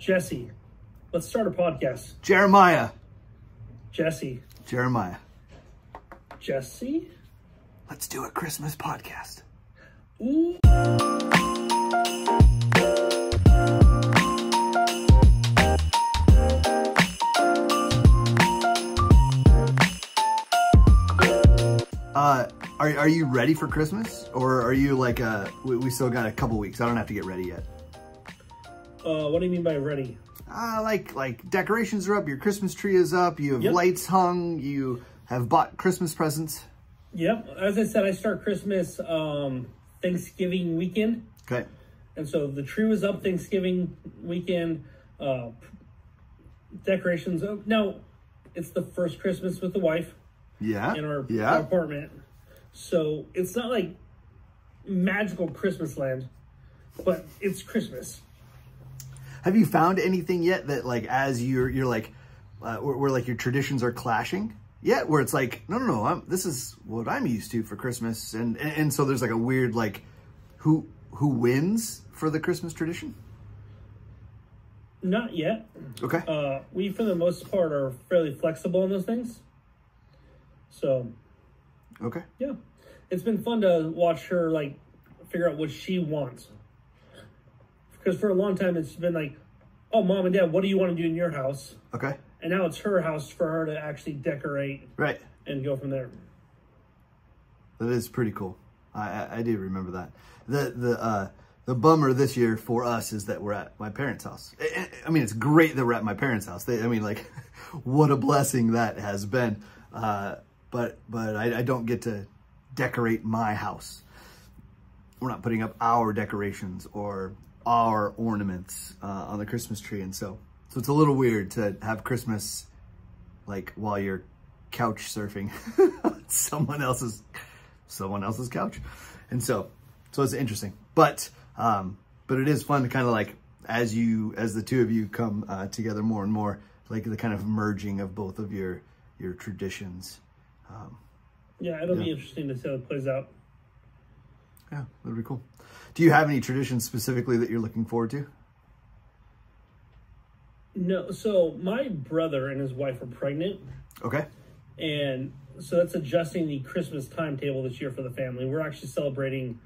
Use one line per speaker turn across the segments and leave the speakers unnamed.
Jesse, let's start a podcast.
Jeremiah.
Jesse.
Jeremiah.
Jesse?
Let's do a Christmas podcast.
Ooh.
Uh, are, are you ready for Christmas? Or are you like, uh, we, we still got a couple weeks. I don't have to get ready yet.
Uh, what do you mean by ready?
Uh, like, like decorations are up, your Christmas tree is up, you have
Yep.
lights hung, you have bought Christmas presents.
Yep. As I said, I start Christmas um, Thanksgiving weekend.
Okay.
And so the tree was up Thanksgiving weekend. Uh, decorations. oh, Now, it's the first Christmas with the wife
Yeah.
in our,
yeah.
our apartment. So it's not like magical Christmas land, but it's Christmas.
Have you found anything yet that like as you're you're like uh, where, where like your traditions are clashing yet? Where it's like no no no I'm, this is what I'm used to for Christmas and, and and so there's like a weird like who who wins for the Christmas tradition?
Not yet.
Okay.
Uh, we, for the most part, are fairly flexible on those things. So,
okay.
yeah. It's been fun to watch her, like, figure out what she wants. Because for a long time, it's been like, oh, mom and dad, what do you want to do in your house?
Okay.
And now it's her house for her to actually decorate
Right.
and go from there.
That is pretty cool. I, I, I do remember that. The the uh, the bummer this year for us is that we're at my parents' house. I, I mean, it's great that we're at my parents' house. They, I mean, like, what a blessing that has been. Uh, but but I, I don't get to decorate my house. We're not putting up our decorations or our ornaments uh, on the Christmas tree, and so so it's a little weird to have Christmas like while you're couch surfing someone else's someone else's couch. And so so it's interesting. But um but it is fun to kind of like as you as the two of you come uh, together more and more like the kind of merging of both of your your traditions.
Yeah, it'll be interesting to see how it plays out.
yeah that'd be cool do you have any traditions specifically that you're looking forward to
No, so my brother and his wife are pregnant.
okay
and so that's adjusting the Christmas timetable this year for the family. We're actually celebrating.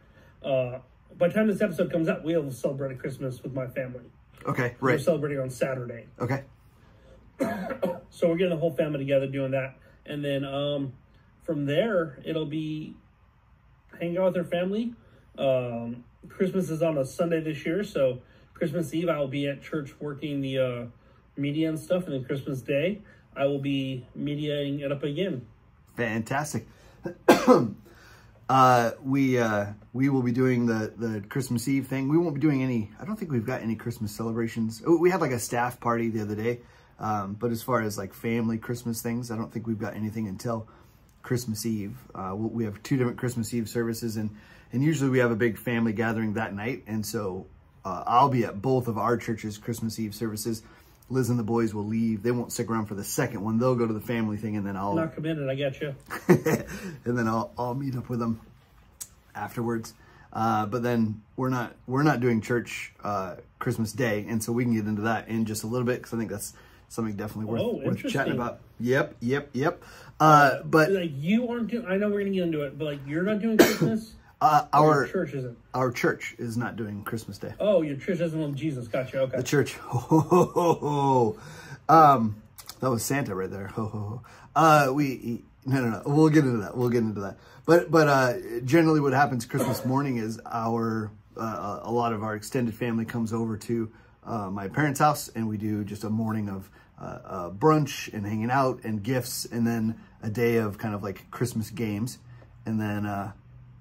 Uh, by the time this episode comes out, we'll celebrate Christmas with my family.
okay Right.
We're celebrating on Saturday,
okay
so we're getting the whole family together doing that, and then um, from there it'll be hang out with their family. Um, Christmas is on a Sunday this year, so Christmas Eve I'll be at church working the uh, media and stuff, and then Christmas Day I will be mediating it up again.
Fantastic. uh, we uh, we will be doing the the Christmas Eve thing. We won't be doing any. I don't think we've got any Christmas celebrations. Oh, we had like a staff party the other day, um, but as far as like family Christmas things, I don't think we've got anything until Christmas Eve. Uh, we have two different Christmas Eve services, and and usually we have a big family gathering that night, and so uh, I'll be at both of our churches' Christmas Eve services. Liz and the boys will leave. They won't stick around for the second one. They'll go to the family thing, and then I'll
Not committed, I got you.
and then I'll I'll meet up with them afterwards. Uh, but then we're not we're not doing church uh, Christmas Day, and so we can get into that in just a little bit because I think that's something definitely worth,
Oh,
worth chatting about. Yep, yep, yep. Uh, but
like you aren't doing. I know we're gonna get into it, but like you're not doing Christmas.
uh, our
church isn't.
our church is not doing Christmas Day.
Oh, your church doesn't love Jesus. Gotcha. Okay.
The church. Ho, ho, ho, ho, ho. Um, that was Santa right there. Ho, ho, ho. Uh, we, no, no, no. We'll get into that. We'll get into that. But, but, uh, generally what happens Christmas morning is our, uh, a lot of our extended family comes over to, uh, my parents' house and we do just a morning of, uh, uh, brunch and hanging out and gifts and then a day of kind of like Christmas games and then, uh,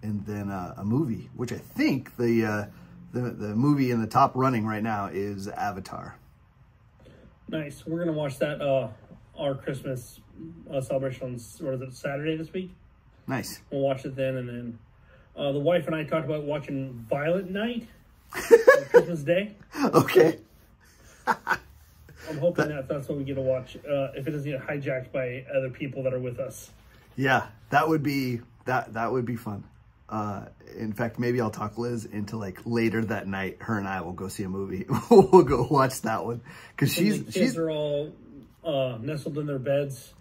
and then uh, a movie, which I think the, uh, the the movie in the top running right now is Avatar.
Nice. We're gonna watch that. Uh, our Christmas uh, celebration on what is it Saturday this week?
Nice.
We'll watch it then, and then uh, the wife and I talked about watching Violent Night on Christmas Day.
Okay.
I'm hoping that that's what we get to watch. Uh, if it doesn't get hijacked by other people that are with us.
Yeah, that would be that that would be fun. Uh, in fact, maybe I'll talk Liz into like later that night. Her and I will go see a movie. we'll go watch that one because she's
kids
she's
are all uh, nestled in their beds.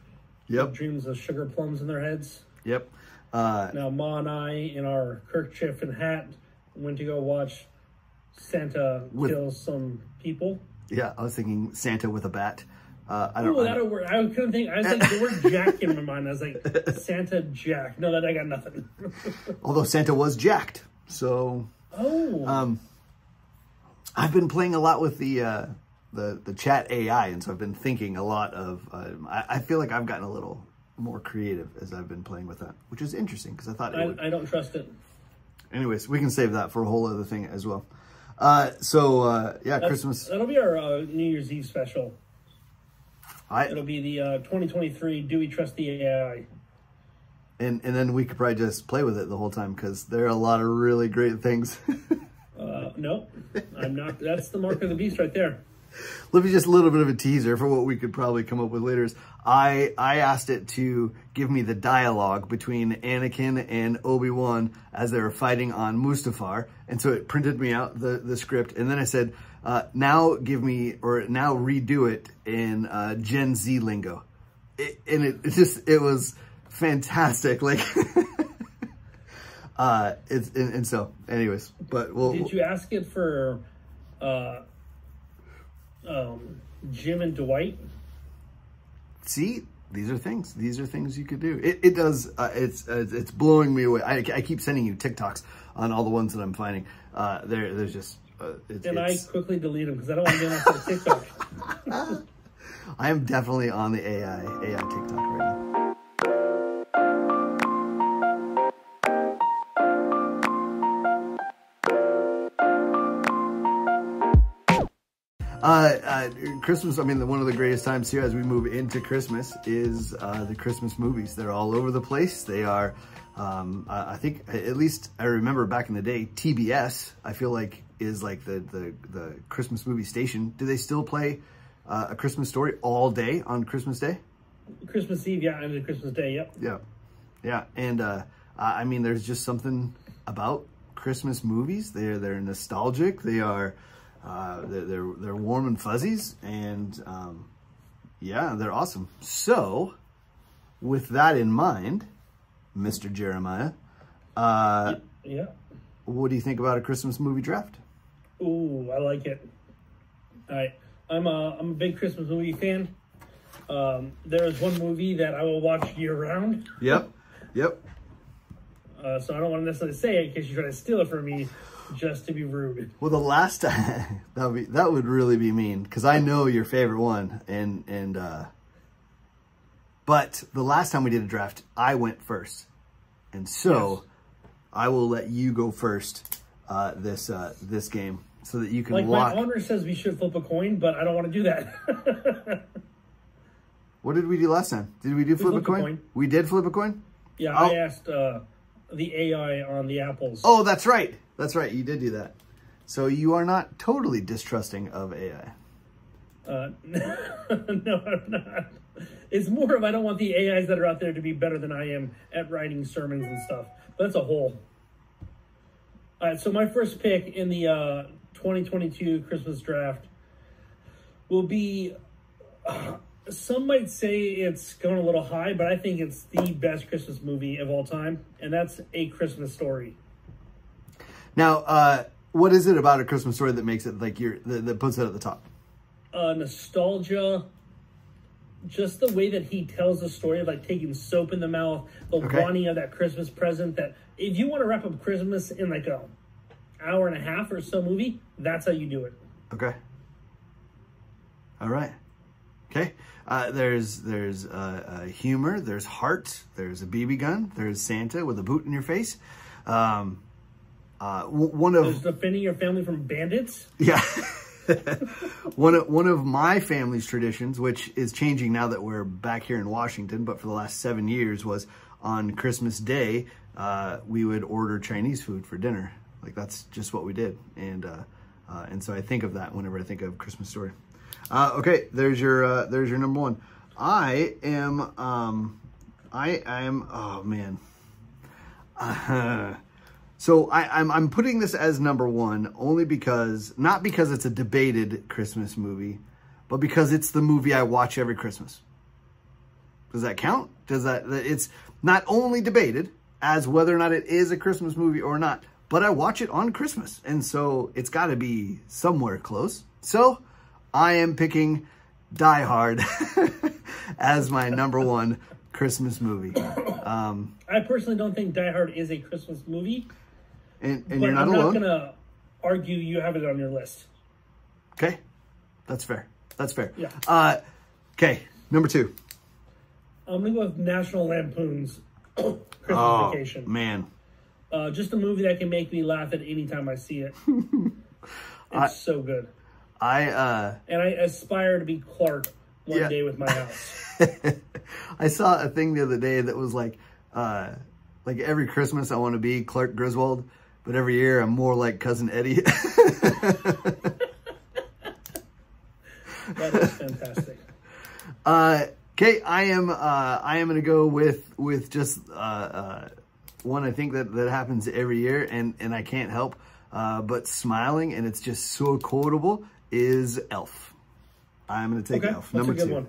yep
Dreams of sugar plums in their heads.
yep. Uh,
Now, Ma and I, in our kerchief and hat, went to go watch Santa
With-
kill some people.
yeah, I was thinking Santa with a bat. Uh, I don't.
Oh, that'll work. I couldn't think. I was like the word Jack in my mind. I was like Santa Jack. No, that I got nothing.
although Santa was jacked, so
oh,
Um, I've been playing a lot with the uh, the the chat AI, and so I've been thinking a lot of. Um, I, I feel like I've gotten a little more creative as I've been playing with that, which is interesting because I thought it would.
I, I don't trust it.
Anyways, we can save that for a whole other thing as well. Uh, so uh, yeah,
That's-
Christmas.
That'll be our uh, New Year's Eve special.
I
It'll be the uh, 2023. Do we trust the AI?
and and then we could probably just play with it the whole time because there are a lot of really great things.
Uh, no, I'm not. That's the mark of the beast right there.
Let me just a little bit of a teaser for what we could probably come up with later. Is I I asked it to give me the dialogue between Anakin and Obi Wan as they were fighting on Mustafar, and so it printed me out the the script, and then I said, uh, now give me or now redo it in uh, Gen Z lingo, it, and it, it just it was fantastic. Like. Uh, it's and, and so, anyways, but we'll.
Did you ask it for uh, um, Jim and Dwight?
see these are things these are things you could do it, it does uh, it's uh, it's blowing me away I, I keep sending you tiktoks on all the ones that i'm finding uh there there's just uh,
And I quickly delete them because I don't want to get on TikTok.
I am definitely on the ai ai tiktok right now Uh, uh, Christmas, I mean, one of the greatest times here as we move into Christmas is uh, the Christmas movies. They're all over the place. They are, um, I I think, at least I remember back in the day, TBS, I feel like, is like the, the, the Christmas movie station. Do they still play uh, A Christmas Story all day on Christmas Day?
Christmas Eve, yeah, and Christmas Day, yep.
Yeah. Yeah. And uh, I I mean, there's just something about Christmas movies. They're, they're nostalgic. They are, uh, they're, they're, they're warm and fuzzies. And um, yeah, they're awesome. So, with that in mind, Mr. Jeremiah, uh,
Yeah.
what do you think about a Christmas movie draft?
Ooh, I like it. All right, I'm a I'm a big Christmas movie fan. Um, there is one movie that I will watch year round,
Yep. Yep.
uh, so I don't want to necessarily say it in case you try to steal it from me, just to be rude.
Well, the last time that would be that would really be mean because I know your favorite one, and and uh, but the last time we did a draft, I went first, and so I will let you go first uh, this uh, this game so that you can
Like
lock.
my honor says, we should flip a coin, but I don't want to do that.
What did we do last time? Did we do flip a
flipped a
coin?
coin.
We did flip a coin.
yeah,
Oh.
I asked uh, the AI on the apples.
Oh, that's right. That's right. You did do that. So you are not totally distrusting of AI.
Uh, no, I'm not. It's more of I don't want the AIs that are out there to be better than I am at writing sermons and stuff. But that's a whole. All right, so my first pick in the uh, 2022 Christmas draft will be. uh, some might say it's going a little high, but I think it's the best Christmas movie of all time, and that's A Christmas Story.
Now, uh, what is it about a Christmas story that makes it like your that, that puts it at the top?
uh, nostalgia, just the way that he tells the story of like taking soap in the mouth, the
Okay.
wanting of that Christmas present. That if you want to wrap up Christmas in like a hour and a half or so movie, that's how you do it.
Okay. All right. Okay. Uh, there's there's uh, uh, humor. There's heart. There's a BB gun. There's Santa with a boot in your face. Um, uh, one
There's
of
defending your family from bandits.
yeah. one of one of my family's traditions, which is changing now that we're back here in Washington, but for the last seven years, was on Christmas Day uh, we would order Chinese food for dinner. Like that's just what we did, and uh, uh, and so I think of that whenever I think of Christmas story. Uh, okay, there's your uh, there's your number one. I am um, I am oh man. So I, I'm I'm putting this as number one only because not because it's a debated Christmas movie, but because it's the movie I watch every Christmas. Does that count? Does that it's not only debated as whether or not it is a Christmas movie or not, but I watch it on Christmas. And so it's got to be somewhere close. So I am picking Die Hard as my number one Christmas movie. Um,
I personally don't think Die Hard is a Christmas movie.
And, and you're not
I'm
alone.
not gonna argue you have it on your list.
Okay, that's fair. That's fair.
Yeah.
Uh, okay, number two.
I'm gonna go with National Lampoon's Christmas
Oh
Vacation.
man,
Uh, just a movie that can make me laugh at any time I see it. it's so good,
I uh,
and I aspire to be Clark one
Yeah.
day with my house.
I saw a thing the other day that was like, uh, like every Christmas I want to be Clark Griswold, but every year I'm more like cousin Eddie.
That is fantastic.
Uh, okay, I am. Uh, I am going to go with with just uh, uh, one. I think that that happens every year, and and I can't help uh, but smiling, and it's just so quotable. Is Elf? I'm going to take
Okay,
Elf. Number two.
one.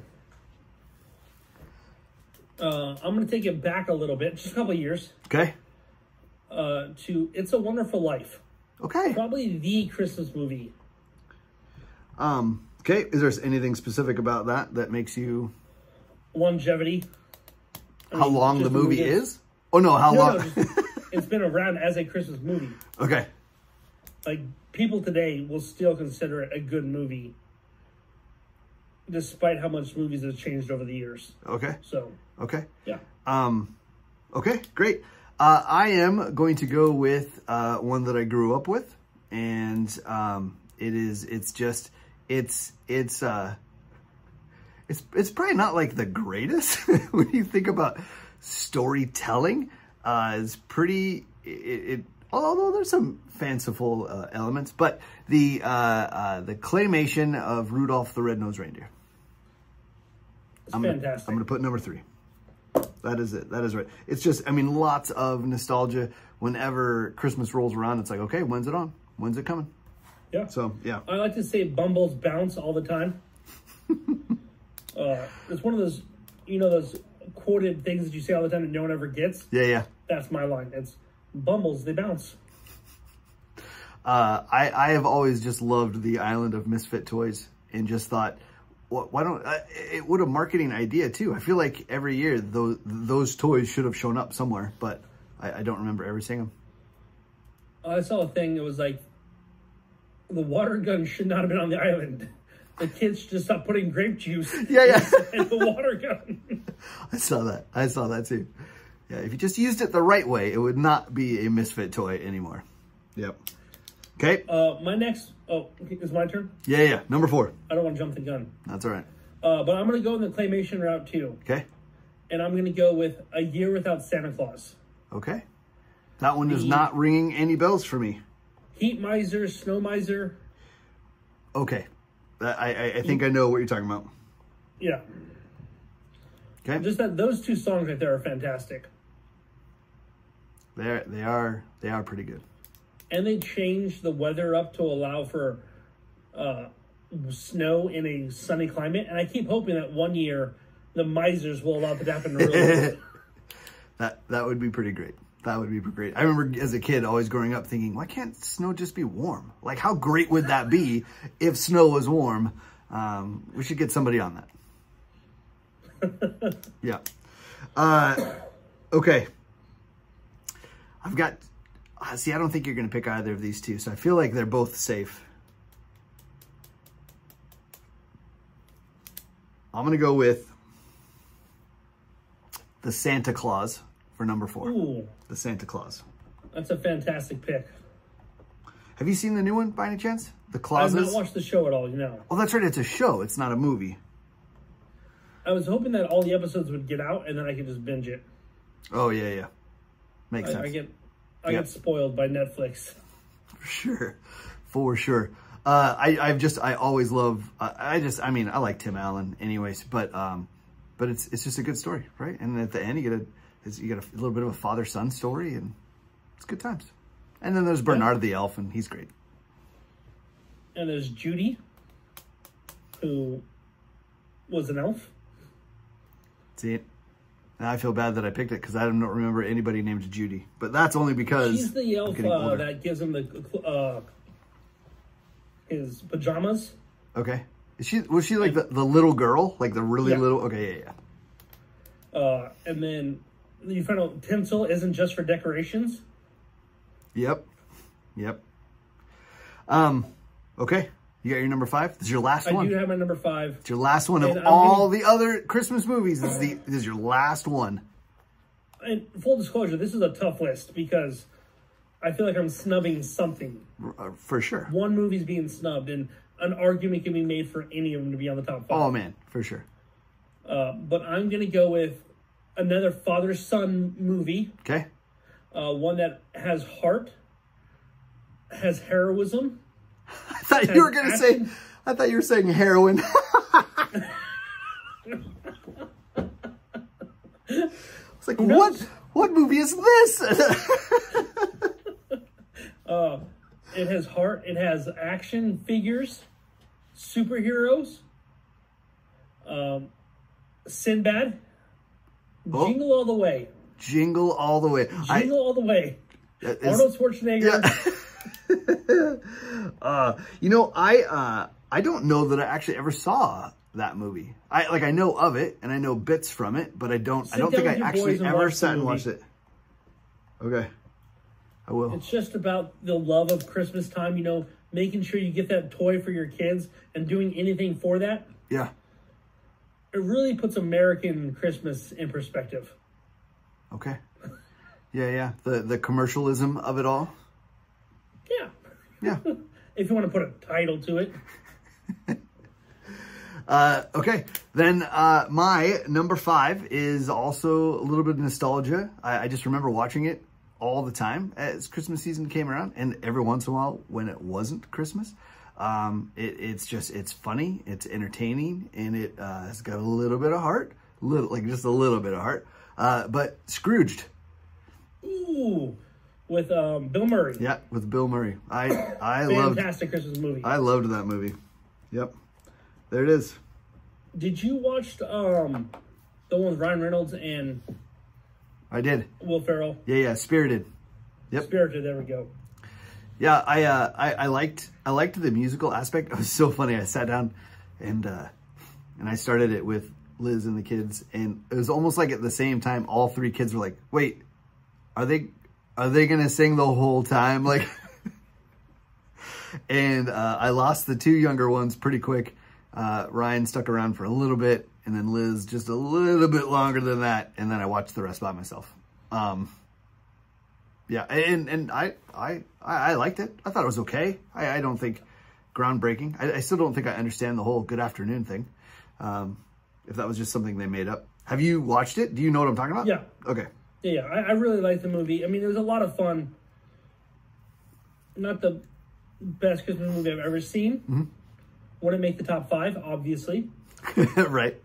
Uh, I'm gonna take it back a little bit, just a couple years,
Okay.
uh, to "It's a Wonderful Life."
Okay.
Probably the Christmas movie.
Um. Okay. Is there anything specific about that that makes you?
Longevity. I
How
mean,
long the
just
movie
is.
Oh no, how
No,
long?
no, it's been around as a Christmas movie.
okay.
Like people today will still consider it a good movie, despite how much movies have changed over the years.
Okay.
So
Okay.
yeah,
Um, okay, great. Uh, I am going to go with uh, one that I grew up with, and um, it is. It's just. It's. It's. Uh, it's. It's probably not like the greatest when you think about storytelling. Uh, it's pretty. It. it although there's some fanciful uh, elements, but the uh, uh, the claymation of Rudolph the Red-Nosed Reindeer.
it's
I'm gonna,
fantastic.
I'm gonna put number three. That is it. That is right. It's just, I mean, lots of nostalgia. Whenever Christmas rolls around, it's like, okay, when's it on? When's it coming?
yeah.
So, yeah.
I like to say Bumbles bounce all the time. uh, it's one of those, you know, those quoted things that you say all the time that no one ever gets.
Yeah, yeah.
That's my line. It's Bumbles, they bounce.
Uh, I, I have always just loved the island of misfit toys and just thought, why don't, uh, it would a marketing idea too. I feel like every year those, those toys should have shown up somewhere, but I, I don't remember ever seeing them.
I saw a thing. It was like the water gun should not have been on the island. The kids just stop putting grape juice
Yeah, yeah.
in the water gun.
I saw that. I saw that too. Yeah, if you just used it the right way, it would not be a misfit toy anymore. Yep. Okay.
Uh, my next. Oh, is my turn.
Yeah, yeah. Number four.
I don't want to jump the gun.
That's all right.
Uh, but I'm going to go in the claymation route too,
Okay.
and I'm going to go with a year without Santa Claus.
Okay. That one is
The-
not ringing any bells for me.
Heat miser, snow miser.
Okay. That, I, I, I think I know what you're talking about.
Yeah,
Okay.
just that those two songs right there are fantastic,
They're, they are they are pretty good.
and they changed the weather up to allow for uh, snow in a sunny climate. And I keep hoping that one year the misers will allow that to happen really.
That that would be pretty great. That would be great. I remember as a kid always growing up thinking, why can't snow just be warm? Like how great would that be if snow was warm? Um, we should get somebody on that. yeah. Uh, okay. I've got, uh, see, I don't think you're going to pick either of these two. So I feel like they're both safe. I'm going to go with the Santa Claus for number four.
Ooh,
The Santa Claus.
that's a fantastic pick.
Have you seen the new one by any chance? The
I've not watched the show at all. You know,
oh, that's right. It's a show. It's not a movie.
I was hoping that all the episodes would get out and then I could just binge it.
Oh, yeah, yeah. Makes
I,
sense.
I get, I
Yeah.
get spoiled by Netflix.
For sure. For sure. Uh, I, I've just, I always love, uh, I just, I mean, I like Tim Allen anyways, but, um, but it's, it's just a good story, right? And at the end, you get a, it's, you get a little bit of a father-son story and it's good times. And then there's Bernard the elf, and he's great.
And there's Judy, who was an elf.
See it? Now I feel bad that I picked it because I don't remember anybody named Judy. But that's only because
She's the elf uh, that gives him the uh, his pajamas.
Okay. Is she was she like the, the little girl, like the really
Yeah.
little? Okay, yeah, yeah.
Uh, and then you find out tinsel isn't just for decorations.
Yep, yep. Um, okay. You got your number five. This is your last
I
one.
I do have my number five.
It's your last one of
I'm
all the other Christmas movies. This is the this is your last one.
And full disclosure, this is a tough list because I feel like I'm snubbing something.
Uh, for sure.
One movie's being snubbed, and an argument can be made for any of them to be on the top five.
Oh man, for sure.
Uh, but I'm gonna go with another father son movie,
Okay.
uh, one that has heart, has heroism.
I thought you were gonna say. I thought you were saying heroin. It's like what? What movie is this?
Uh, it has heart. It has action figures, superheroes, um, Sinbad,
Oh.
Jingle All the Way,
Jingle all the way. I-
Jingle All the Way.
is-
Arnold Schwarzenegger.
uh, you know, I uh, I don't know that I actually ever saw that movie. I like I know of it and I know bits from it, but I don't. I don't think I actually ever sat and watched it. Okay, I will.
It's just about the love of Christmas time. You know, making sure you get that toy for your kids and doing anything for that.
Yeah.
It really puts American Christmas in perspective.
Okay. Yeah, yeah. The the commercialism of it all.
Yeah,
Yeah.
if you want to put a title to it.
Uh, okay, then uh, my number five is also a little bit of nostalgia. I, I just remember watching it all the time as Christmas season came around, and every once in a while when it wasn't Christmas. Um, it, it's just it's funny, it's entertaining, and it uh, has got a little bit of heart, little like just a little bit of heart. Uh, but Scrooged,
Ooh, with um, Bill Murray.
yeah, with Bill Murray. I I loved
Fantastic Christmas movie.
I loved that movie. Yep, there it is.
Did you watch um, the one with Ryan Reynolds and
I did.
Will Ferrell?
Yeah, yeah, Spirited. Yep.
Spirited. There we go.
Yeah, I, uh, I I liked I liked the musical aspect. It was so funny. I sat down and uh, and I started it with Liz and the kids, and it was almost like at the same time, all three kids were like, "Wait, are they are they gonna sing the whole time?" Like, and uh, I lost the two younger ones pretty quick. Uh, Ryan stuck around for a little bit, and then Liz just a little bit longer than that, and then I watched the rest by myself. Um, yeah, and and I I I liked it. I thought it was okay. I, I don't think groundbreaking. I, I still don't think I understand the whole good afternoon thing. Um, if that was just something they made up. Have you watched it? Do you know what I'm talking about?
Yeah.
Okay.
Yeah, yeah, I, I really liked the movie. I mean, it was a lot of fun. Not the best Christmas movie I've ever seen.
Mm-hmm.
Wouldn't make the top five, obviously,
right.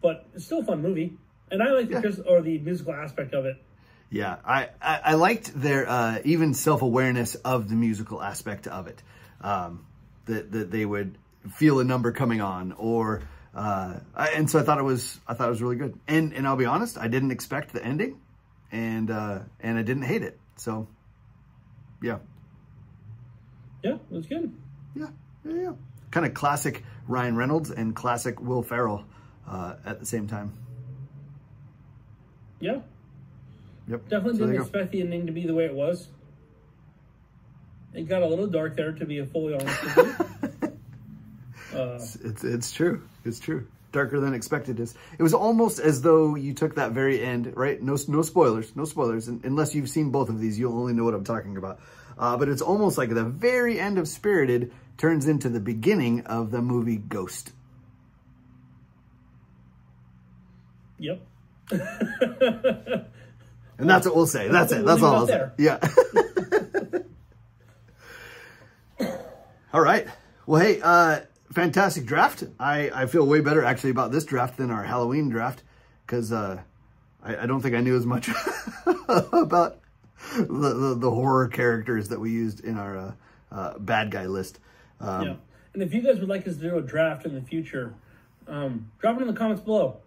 but it's still a fun movie. And I like the
Yeah.
Or the musical aspect of it.
Yeah, I, I, I liked their uh, even self awareness of the musical aspect of it. Um, that that they would feel a number coming on, or uh, I, and so I thought it was I thought it was really good. And and I'll be honest, I didn't expect the ending, and uh, and I didn't hate it. So yeah,
Yeah, it was good.
yeah, yeah, yeah. Kind of classic Ryan Reynolds and classic Will Ferrell uh, at the same time.
Yeah,
Yep.
definitely
So
didn't
you go.
expect the ending to be the way it was. It got a little dark there, to be a fully honest with you. uh,
It's it's true. It's true. Darker than expected is. It was almost as though you took that very end, right? No no spoilers, no spoilers. Unless you've seen both of these, you'll only know what I'm talking about. Uh, but it's almost like the very end of Spirited turns into the beginning of the movie Ghost.
yep.
And that's what we'll say. That's it. That's all I'll
leave
say.
it
Yeah. all right. Well, hey, uh, fantastic draft. I, I feel way better actually about this draft than our Halloween draft because uh, I, I don't think I knew as much about the, the, the horror characters that we used in our uh, uh, bad guy list. Um,
yeah. And if you guys would like us to do a draft in the future, um, drop it in the comments below.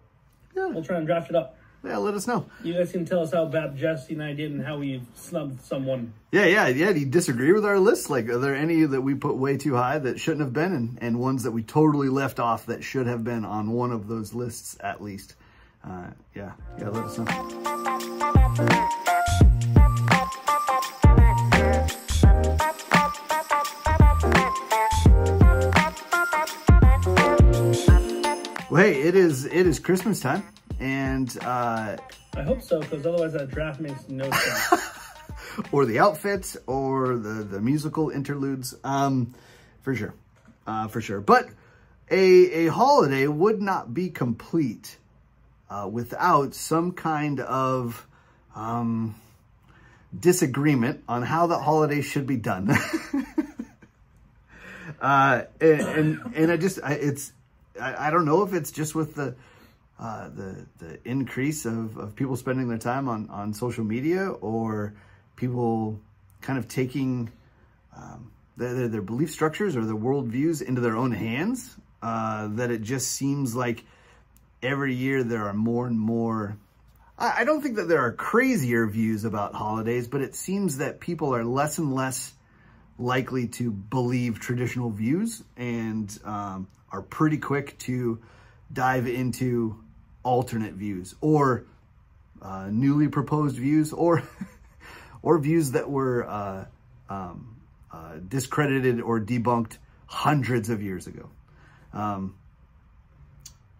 Yeah.
We'll try and draft it up.
Yeah, let us know.
You guys can tell us how bad Jesse and I did and how we snubbed someone.
Yeah, yeah, yeah. Do you disagree with our list? Like, are there any that we put way too high that shouldn't have been, and, and ones that we totally left off that should have been on one of those lists at least? Uh, yeah, yeah, let us know. Well, hey, it is it is Christmas time, and uh,
I hope so, because otherwise that draft makes no sense.
or the outfits, or the the musical interludes, um, for sure, uh, for sure. But a a holiday would not be complete uh, without some kind of um, disagreement on how the holiday should be done. uh, and, and, and I just, I, it's, I, I don't know if it's just with the, uh, the, the increase of, of people spending their time on, on social media or people kind of taking, um, their, their belief structures or their worldviews into their own hands, uh, that it just seems like every year there are more and more I don't think that there are crazier views about holidays, but it seems that people are less and less likely to believe traditional views and um, are pretty quick to dive into alternate views or uh, newly proposed views or or views that were uh, um, uh, discredited or debunked hundreds of years ago. Um,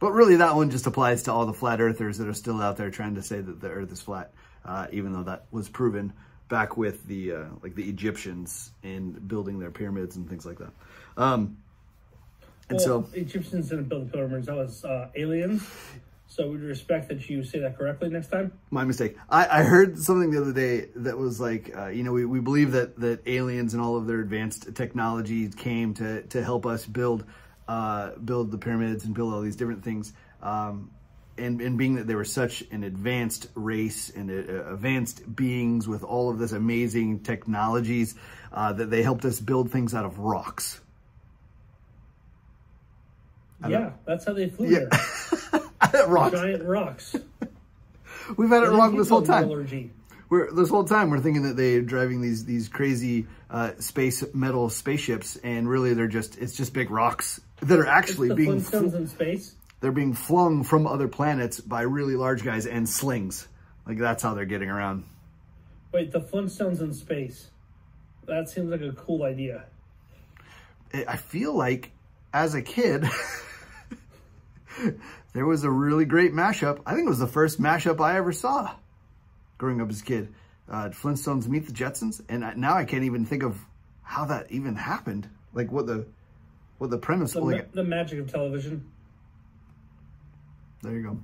but really, that one just applies to all the flat earthers that are still out there trying to say that the earth is flat, uh, even though that was proven back with the uh, like the Egyptians in building their pyramids and things like that. Um, and
well,
so
Egyptians didn't build the pyramids; that was uh, aliens. So we'd respect that you say that correctly next time.
My mistake. I, I heard something the other day that was like, uh, you know, we, we believe that that aliens and all of their advanced technology came to to help us build uh, build the pyramids and build all these different things. Um, and, and being that they were such an advanced race and uh, advanced beings with all of this amazing technologies, uh, that they helped us build things out of rocks.
Yeah, that's how they flew
Yeah.
there.
rocks.
Giant rocks.
We've had it wrong this whole time. We're this whole time we're thinking that they're driving these these crazy uh, space metal spaceships, and really they're just it's just big rocks that are actually being
Flintstones in space.
they're being flung from other planets by really large guys and slings. Like that's how they're getting around.
Wait, the Flintstones in space. That seems like a cool idea.
I feel like as a kid, there was a really great mashup. I think it was the first mashup I ever saw growing up as a kid. Uh, Flintstones meet the Jetsons, and I, now I can't even think of how that even happened. Like what the what the premise.
The,
like,
the magic of television.
there you go.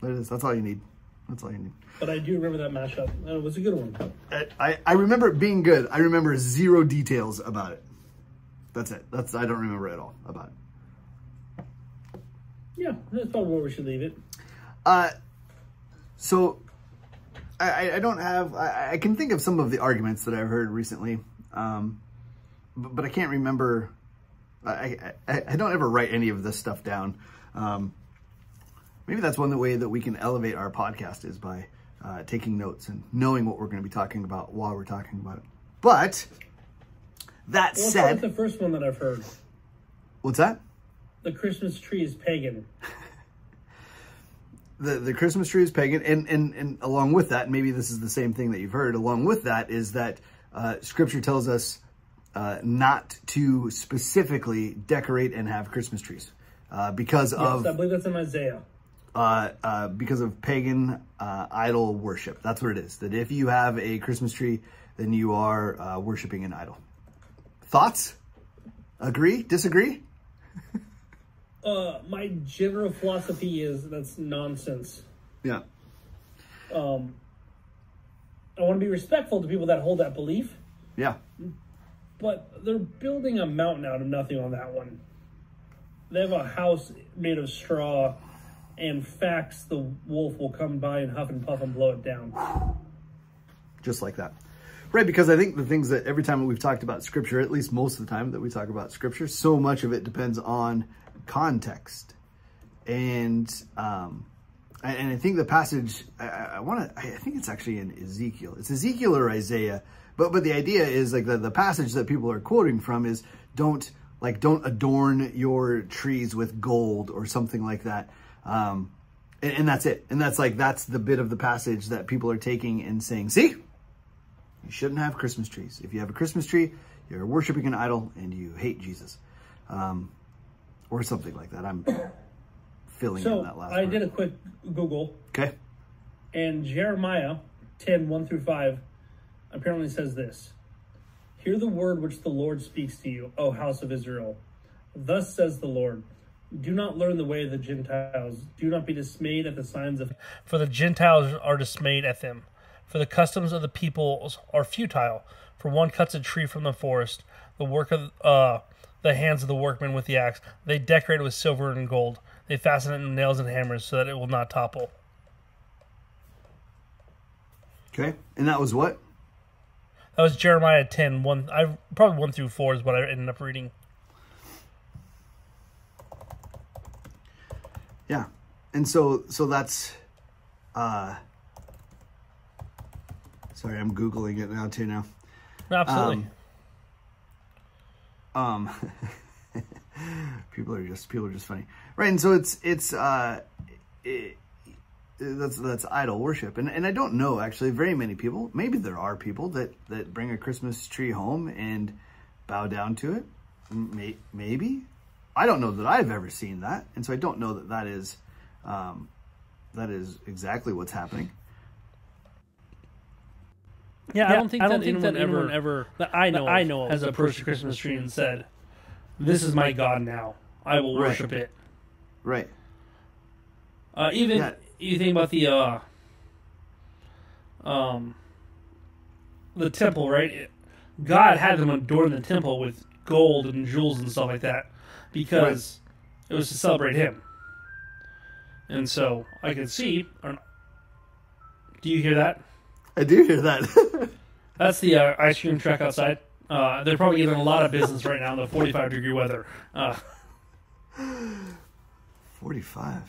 There it is. That's all you need. That's all you need.
But I do remember that mashup. And it was a good one.
I, I, I remember it being good. I remember zero details about it. That's it. That's I don't remember at all about it.
Yeah, that's probably where we should leave it.
Uh, so I, I- don't have, I, I can think of some of the arguments that I've heard recently, um, but, but I can't remember, I, I, I don't ever write any of this stuff down. Um, maybe that's one way that we can elevate our podcast is by uh, taking notes and knowing what we're going to be talking about while we're talking about it. But that
Well,
said,
that's the first one that I've heard.
what's that?
The Christmas tree is pagan.
the the Christmas tree is pagan, and and and along with that, maybe this is the same thing that you've heard. Along with that is that uh, Scripture tells us uh, not to specifically decorate and have Christmas trees uh, because
Yes,
of
I believe that's in Isaiah.
uh, uh, because of pagan uh, idol worship. That's what it is. That if you have a Christmas tree, then you are uh, worshiping an idol. Thoughts? Agree? Disagree?
Uh, my general philosophy is that's nonsense.
Yeah.
Um, I want to be respectful to people that hold that belief,
Yeah.
but they're building a mountain out of nothing on that one. They have a house made of straw, and facts the wolf will come by and huff and puff and blow it down.
just like that. Right, because I think the things that every time we've talked about scripture, at least most of the time that we talk about scripture, so much of it depends on context. And um, and I think the passage I, I want to I think it's actually in Ezekiel. It's Ezekiel or Isaiah, but but the idea is like the, the passage that people are quoting from is don't like don't adorn your trees with gold or something like that. Um, and, and that's it. And that's like that's the bit of the passage that people are taking and saying, see, you shouldn't have Christmas trees. If you have a Christmas tree, you're worshiping an idol and you hate Jesus. Um, or something like that. I'm filling in that last
I
part.
did a quick Google,
Okay.
and Jeremiah 10 1 through 5 apparently says this Hear the word which the Lord speaks to you, O house of Israel. Thus says the Lord Do not learn the way of the Gentiles. Do not be dismayed at the signs of. For the Gentiles are dismayed at them. For the customs of the peoples are futile. For one cuts a tree from the forest, the work of uh, the hands of the workmen with the axe. They decorate it with silver and gold. They fasten it in nails and hammers so that it will not topple.
Okay. And that was what?
That was Jeremiah 10, 1, I, probably 1 through 4 is what I ended up reading.
Yeah. And so so that's uh sorry, I'm Googling it now too now.
Absolutely.
Um people are just people are just funny. Right, and so it's it's uh it, that's that's idol worship. And and I don't know actually very many people, maybe there are people that that bring a Christmas tree home and bow down to it. Maybe. I don't know that I've ever seen that. And so I don't know that that is um that is exactly what's happening.
Yeah, I don't think,
I
that,
don't think
anyone,
that anyone
ever,
ever
that I know,
that I know of
has approached a Christmas tree and said, This is my God now. I will
Right.
worship it.
Right.
Uh, even
Yeah.
you think about the uh, um, the temple, right? It- God had them adorn the temple with gold and jewels and stuff like that because it was to celebrate Him. And so I can see. Or, do you hear that?
I do hear that.
That's the uh, ice cream truck outside. Uh, they're probably getting a lot of business right now in the 45 degree weather. Uh,
45.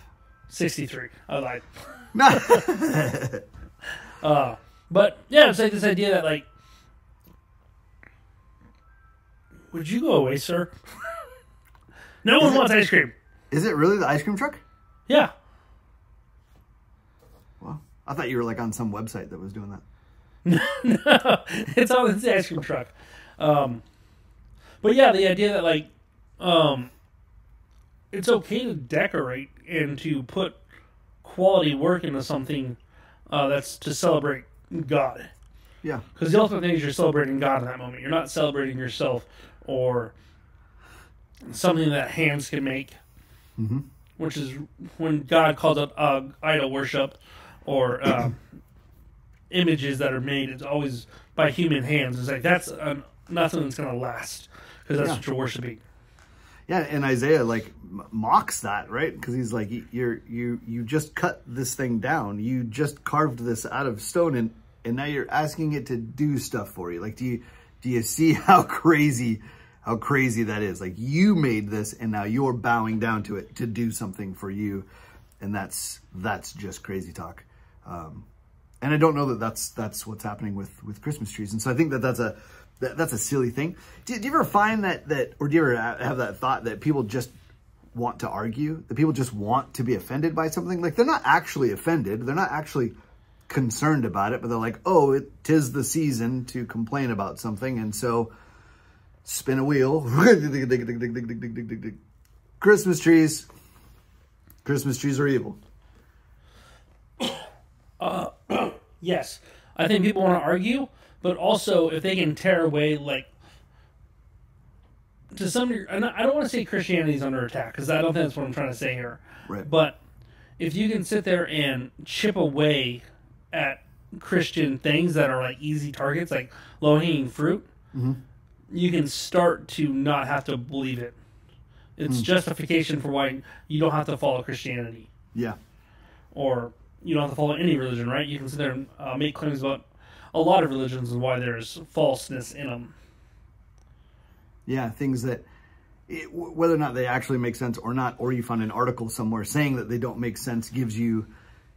63. I lied.
No.
Uh, but yeah, it's like this idea that like, would you go away, sir? no one wants ice cream.
Is it really the ice cream truck?
Yeah,
I thought you were like on some website that was doing that.
No, it's on the ice cream truck. Um, but yeah, the idea that like, um, it's okay to decorate and to put quality work into something uh, that's to celebrate God.
Yeah.
Because the ultimate thing is you're celebrating God in that moment. You're not celebrating yourself or something that hands can make,
Mhm.
which is when God calls it uh, idol worship or uh, images that are made. It's always by human hands. It's like that's uh, nothing that's going to last because that's
Yeah.
what you're worshiping.
Yeah, and Isaiah like mocks that, right? Because he's like, "You're you you just cut this thing down. You just carved this out of stone, and and now you're asking it to do stuff for you. Like, do you do you see how crazy how crazy that is? Like, you made this, and now you're bowing down to it to do something for you, and that's that's just crazy talk. Um, and I don't know that that's that's what's happening with with Christmas trees. And so I think that that's a that, that's a silly thing. Do, do you ever find that that or do you ever have that thought that people just want to argue? That people just want to be offended by something? Like they're not actually offended. They're not actually concerned about it, but they're like, "Oh, it tis the season to complain about something," and so spin a wheel. Christmas trees. Christmas trees are evil.
Yes, I think people want to argue, but also if they can tear away like to some degree, and I don't want to say Christianity's under attack because I don't think that's what I'm trying to say here.
Right.
But if you can sit there and chip away at Christian things that are like easy targets, like low hanging fruit, mm-hmm. you can start to not have to believe it. It's mm. justification for why you don't have to follow Christianity
Yeah.
or you don't have to follow any religion, right? You can sit there and uh, make claims about, a lot of religions and why there's falseness in them.
Yeah, things that it, whether or not they actually make sense or not, or you find an article somewhere saying that they don't make sense, gives you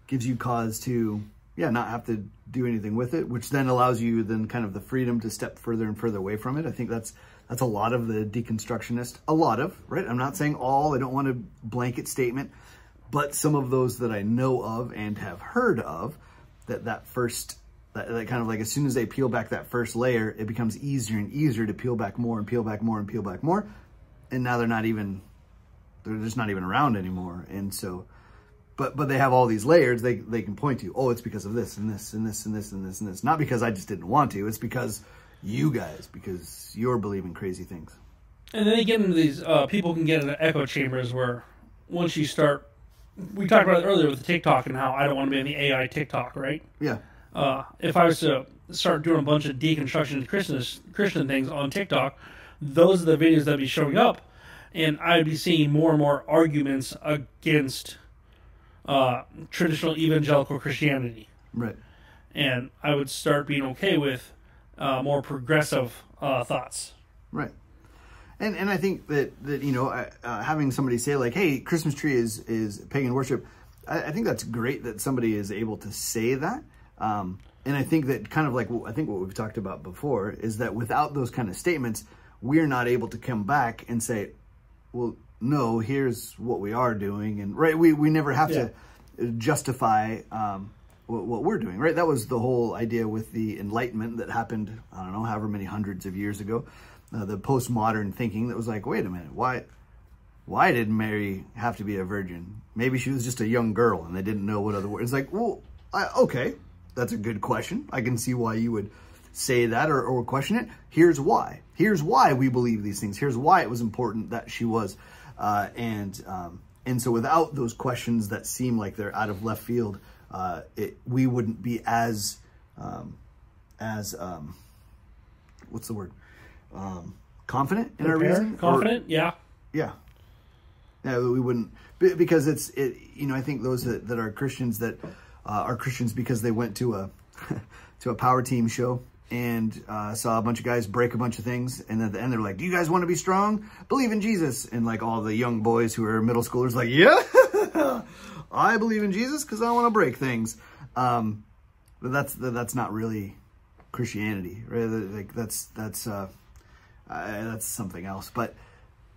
gives you cause to yeah not have to do anything with it, which then allows you then kind of the freedom to step further and further away from it. I think that's that's a lot of the deconstructionist, a lot of right. I'm not saying all. I don't want a blanket statement, but some of those that I know of and have heard of, that that first that, that, kind of like as soon as they peel back that first layer, it becomes easier and easier to peel back more and peel back more and peel back more. And now they're not even they're just not even around anymore. And so but but they have all these layers they they can point to. Oh it's because of this and this and this and this and this and this. Not because i just didn't want to. It's because you guys because you're believing crazy things.
And then they get into these uh, people can get into echo chambers where once you start we talked about it earlier with the tiktok and how i don't want to be in the ai tiktok right
yeah
uh, if i was to start doing a bunch of deconstruction christian christian things on tiktok those are the videos that'd be showing up, and I'd be seeing more and more arguments against uh, traditional evangelical Christianity.
Right.
And I would start being okay with uh, more progressive uh, thoughts.
Right. And and I think that that you know uh, having somebody say like, "Hey, Christmas tree is is pagan worship," I, I think that's great that somebody is able to say that. Um, and I think that kind of like I think what we've talked about before is that without those kind of statements, we're not able to come back and say, well, no, here's what we are doing. And right, we, we never have yeah. to justify um, what, what, we're doing, right? That was the whole idea with the Enlightenment that happened, I don't know, however many hundreds of years ago. Uh, the postmodern thinking that was like, wait a minute, why, why did Mary have to be a virgin? Maybe she was just a young girl and they didn't know what other words. It's like, well, I, okay, that's a good question. I can see why you would say that or, or question it. Here's why. Here's why we believe these things. Here's why it was important that she was. Uh, and um, and so without those questions that seem like they're out of left field, uh, it, we wouldn't be as um, as um, what's the word um, confident in Prepare, our reason.
Confident, or, yeah,
yeah, yeah. We wouldn't because it's it. You know, I think those that, that are Christians that uh, are Christians because they went to a to a power team show and uh, saw a bunch of guys break a bunch of things. And at the end, they're like, do you guys want to be strong? Believe in Jesus. And like all the young boys who are middle schoolers like, yeah, I believe in Jesus because I want to break things. Um, but that's, that's not really Christianity, right? Like that's, that's, uh, uh, that's something else. But,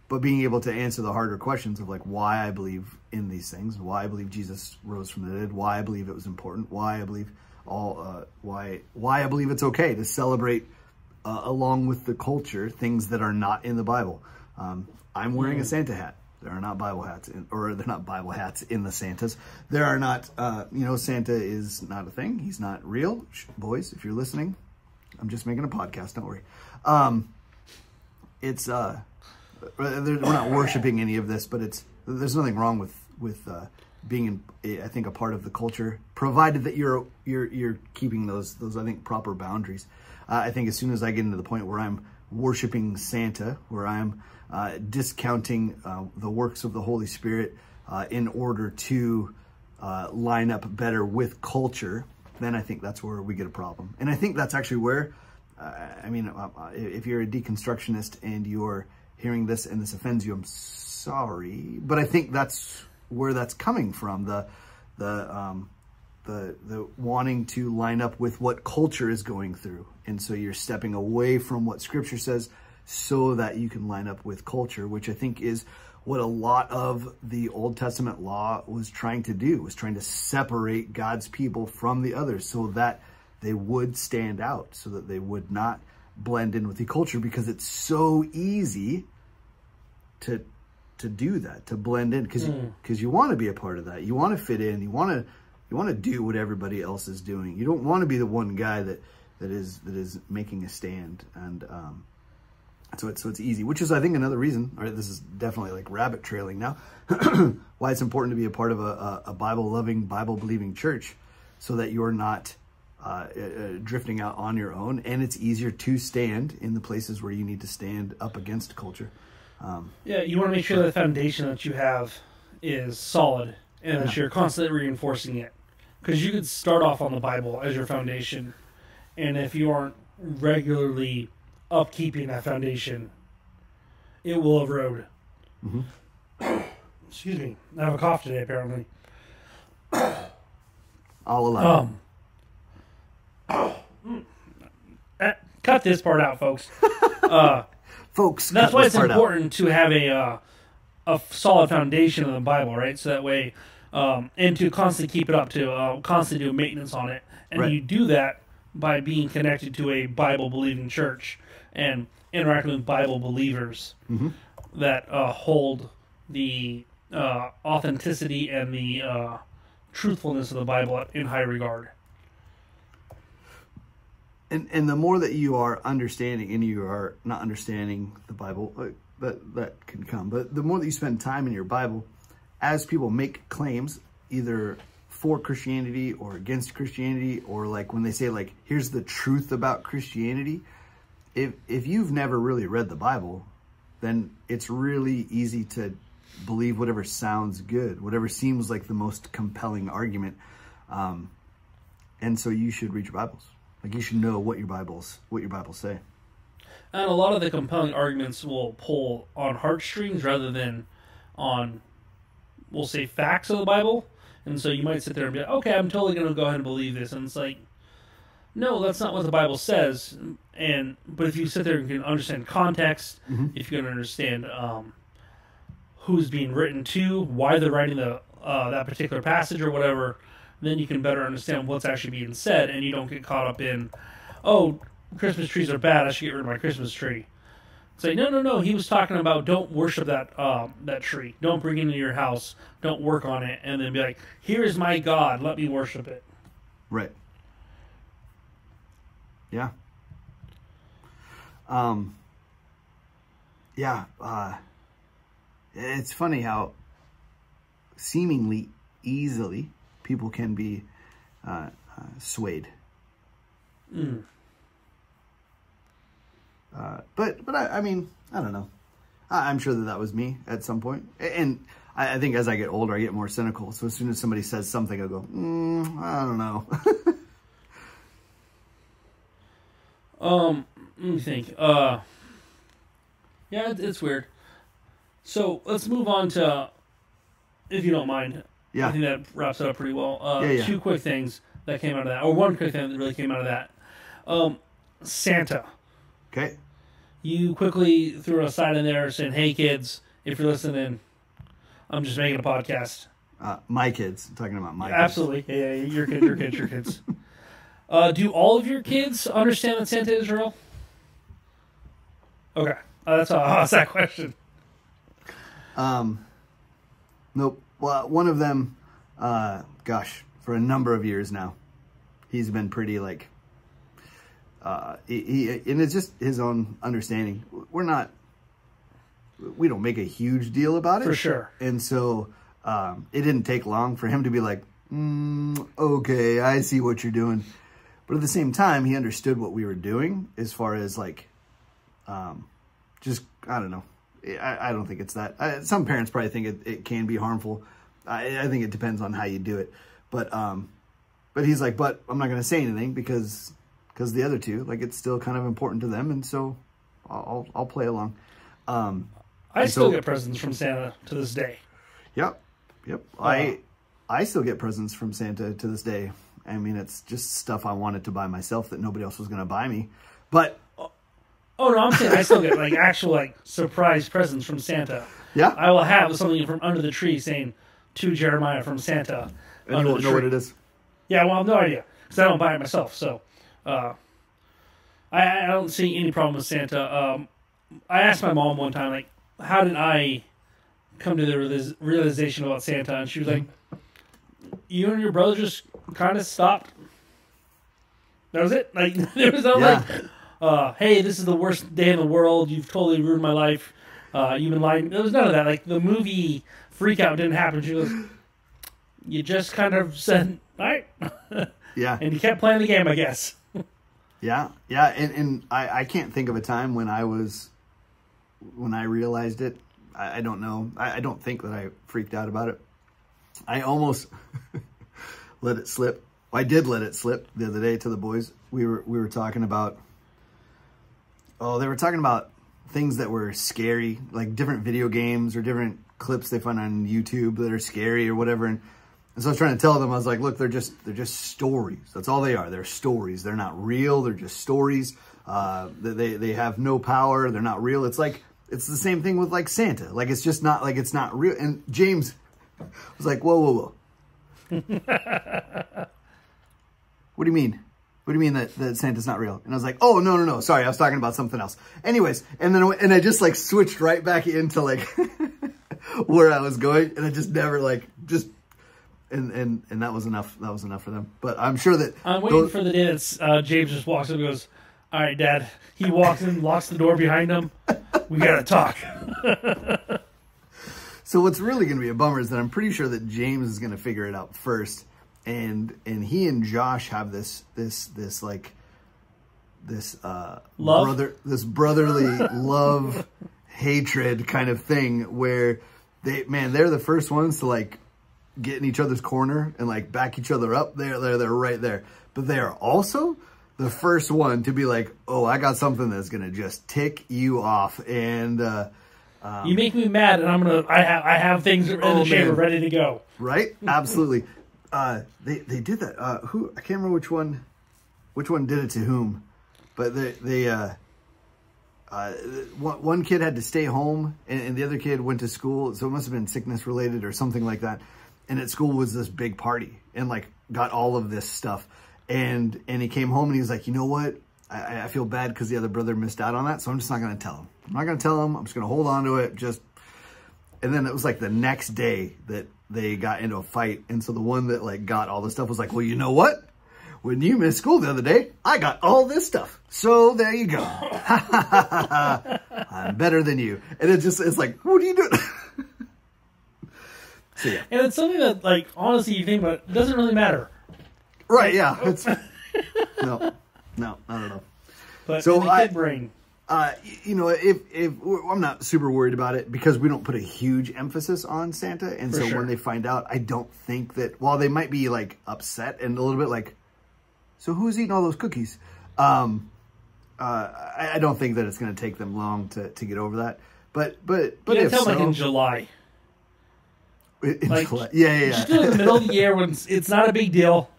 but being able to answer the harder questions of like why I believe in these things, why I believe Jesus rose from the dead, why I believe it was important, why I believe all uh, why why I believe it's okay to celebrate uh, along with the culture things that are not in the Bible. Um, I'm wearing a mm. Santa hat. There are not Bible hats, in, or they're not Bible hats in the Santas. There are not, uh, you know, Santa is not a thing. He's not real. Shh, boys, if you're listening, I'm just making a podcast. Don't worry. Um, it's uh, we're not worshiping any of this, but it's there's nothing wrong with with uh, being, in, I think, a part of the culture, provided that you're you're you're keeping those those I think proper boundaries. Uh, I think as soon as I get into the point where I'm worshiping Santa, where I'm uh, discounting uh, the works of the Holy Spirit uh, in order to uh, line up better with culture, then I think that's where we get a problem. And I think that's actually where, uh, I mean, if you're a deconstructionist and you're hearing this and this offends you, I'm sorry, but I think that's where that's coming from. The the um, the the wanting to line up with what culture is going through, and so you're stepping away from what Scripture says so that you can line up with culture, which I think is what a lot of the Old Testament law was trying to do, was trying to separate God's people from the others so that they would stand out, so that they would not blend in with the culture because it's so easy to to do that, to blend in, because mm. because you want to be a part of that. You want to fit in. You want to you want to do what everybody else is doing. You don't want to be the one guy that that is that is making a stand. And um, so it's so it's easy, which is I think another reason. Right, this is definitely like rabbit trailing now. why it's important to be a part of a, a Bible loving, Bible believing church, so that you're not. Uh, uh, drifting out on your own, and it's easier to stand in the places where you need to stand up against culture.
Um, yeah, you want to make sure the foundation that you have is solid and that you're constantly reinforcing it. Because you could start off on the Bible as your foundation and if you aren't regularly upkeeping that foundation, it will erode. Excuse me, I have a cough today apparently.
All allow.
Um, eh, cut this part out, folks.
Folks,
That's
cut
why
this
it's
part out.
important to have a uh, a solid foundation of the Bible, right? So that way, um, and to constantly keep it up, to uh, constantly do maintenance on it, and
Right.
you do that by being connected to a Bible believing church and interacting with Bible believers
Mm-hmm.
that uh, hold the uh, authenticity and the uh, truthfulness of the Bible in high regard.
And and the more that you are understanding and you are not understanding the bible uh, that that can come. But the more that you spend time in your bible as people make claims either for christianity or against christianity or like when they say like here's the truth about christianity if if you've never really read the bible then it's really easy to believe whatever sounds good whatever seems like the most compelling argument. Um, and so you should read your bibles like you should know what your bibles what your bibles say
And a lot of the compelling arguments will pull on heartstrings rather than on, we'll say, facts of the Bible. And so you might sit there and be like, okay, I'm totally going to go ahead and believe this. And it's like, no, that's not what the Bible says. And but if you sit there and can understand context, if you can understand um, who's being written to, why they're writing the uh, that particular passage or whatever, then you can better understand what's actually being said, and you don't get caught up in, oh, Christmas trees are bad. I should get rid of my Christmas tree. Say no, no, no. He was talking about don't worship that um, that tree. Don't bring it into your house. Don't work on it, and then be like, here is my God. Let me worship it.
right yeah um yeah uh it's funny how seemingly easily people can be uh, uh, swayed Uh, but but I, I mean I don't know. I, I'm sure that that was me at some point, and I, I think as I get older, I get more cynical. So as soon as somebody says something, I go, mm, I don't know.
Um, let me think. Uh, yeah, it, it's weird. So let's move on to, if you don't mind.
Yeah.
I think that wraps up pretty well. Uh,
Yeah, yeah.
Two quick things that came out of that, or one quick thing that really came out of that. Um, Santa.
okay,
You quickly threw a sign in there saying, "Hey kids, if you're listening, I'm just making a podcast."
uh, my kids. I'm talking about my kids.
Absolutely, yeah, yeah, your kids, your kids, your kids. Uh, do all of your kids understand that Santa is real? Okay, uh, that's I'll ask that question.
Um, nope. Well, one of them, uh, gosh, for a number of years now, he's been pretty like, uh, he, he and it's just his own understanding. We're not, we don't make a huge deal about it
For sure.
and so um, it didn't take long for him to be like, mm, okay, I see what you're doing. But at the same time, he understood what we were doing as far as like, um, just I don't know. I, I don't think it's that. I, some parents probably think it, it can be harmful. I, I think it depends on how you do it. But um, but he's like, but I'm not going to say anything because because the other two, like, it's still kind of important to them, and so I'll I'll play along. Um,
I still
so-
get presents from Santa to this day.
Yep, yep. I I still get presents from Santa to this day. I mean, it's just stuff I wanted to buy myself that nobody else was going to buy me. But
Oh no, I'm saying I still get like actual like surprise presents from Santa.
yeah,
I will have something from under the tree saying to Jeremiah from Santa.
and you won't know what it is.
Yeah, well, I have no idea because I don't buy it myself. So, uh, I, I don't see any problem with Santa. Um, I asked my mom one time, like, how did I come to the realization about Santa? And she was like, you and your brother just kind of stopped. That was it. Like, there was no
Yeah.
like, uh, hey, this is the worst day in the world. You've totally ruined my life. Uh, you've been lying. There was none of that. Like the movie freak out didn't happen. She was, you just kind of said, all right.
Yeah,
and you kept playing the game, I guess.
yeah, yeah. And and I I can't think of a time when I was when I realized it. I, I don't know. I, I don't think that I freaked out about it. I almost let it slip I did let it slip the other day to the boys. We were we were talking about. Oh, they were talking about things that were scary, like different video games or different clips they find on YouTube that are scary or whatever. And, and so I was trying to tell them, I was like, look, they're just they're just stories. That's all they are. They're stories. They're not real. They're just stories. Uh, they they have no power. They're not real. It's like it's the same thing with like Santa. Like it's just not like it's not real. And James was like, whoa, whoa, whoa. what do you mean? What do you mean that, that Santa's not real? And I was like, oh, no, no, no. Sorry, I was talking about something else. Anyways, and then and I just like switched right back into like where I was going. And I just never like, just, and, and, and that was enough. That was enough for them. But I'm sure that.
I'm waiting those, for the day that uh, James just walks up and goes, all right, Dad. He walks in, locks the door behind him. We got to talk.
so what's really going to be a bummer is that I'm pretty sure that James is going to figure it out first and and he and Josh have this this this like this uh
love?
brother this brotherly love hatred kind of thing where they man they're the first ones to like get in each other's corner and like back each other up. They're they're, they're right there. But they are also the first one to be like oh I got something that's gonna just tick you off and uh
um, you make me mad and I'm gonna I have I have things in oh, the chamber ready to go.
Right? Absolutely uh, they they did that. Uh, who I can't remember which one, which one did it to whom, but they they uh, uh, one, one kid had to stay home and, and, the other kid went to school, so it must have been sickness related or something like that. And at school was this big party and like got all of this stuff, and and he came home and he was like, you know what, I, I feel bad because the other brother missed out on that, so I'm just not gonna tell him. I'm not gonna tell him. I'm just gonna hold on to it. Just and then it was like the next day that they got into a fight. And so the one that like got all the stuff was like, well, you know what? When you missed school the other day, I got all this stuff. So there you go. I'm better than you. And it just, it's like, what are you doing?
so, yeah. And it's something that like, honestly, you think about, it doesn't really matter.
Right. Yeah. It's, no, no, I don't know.
But so I, brain,
uh, you know, if if I'm not super worried about it because we don't put a huge emphasis on Santa, and For so sure. when they find out, I don't think that while they might be like upset and a little bit like, so who's eating all those cookies? Um, uh, I, I don't think that it's going to take them long to to get over that. But but but
yeah,
if so,
like in July.
In like, July. yeah, yeah, yeah.
in the middle of the year when it's, it's not a big deal.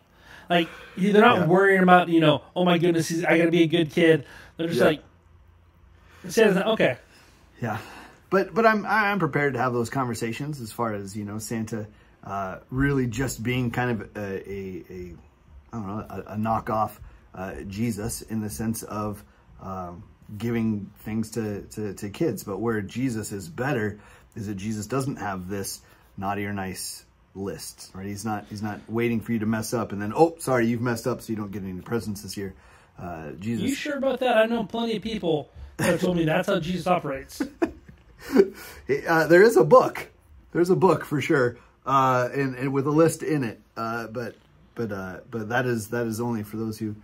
Like they're not yeah. worrying about you know, oh my goodness, I got to be a good kid. They're just yeah. Okay.
Yeah, but but I'm I'm prepared to have those conversations as far as you know Santa uh, really just being kind of a, a, a I don't know a, a knockoff uh, Jesus in the sense of um, giving things to, to to kids, but where Jesus is better is that Jesus doesn't have this naughty or nice list, right? He's not he's not waiting for you to mess up and then oh sorry you've messed up so you don't get any presents this year. Uh, Jesus,
you sure about that? I know plenty of people that told me that's how Jesus operates.
uh, there is a book. There's a book for sure, uh, and, and with a list in it. Uh, but but uh, but that is that is only for those who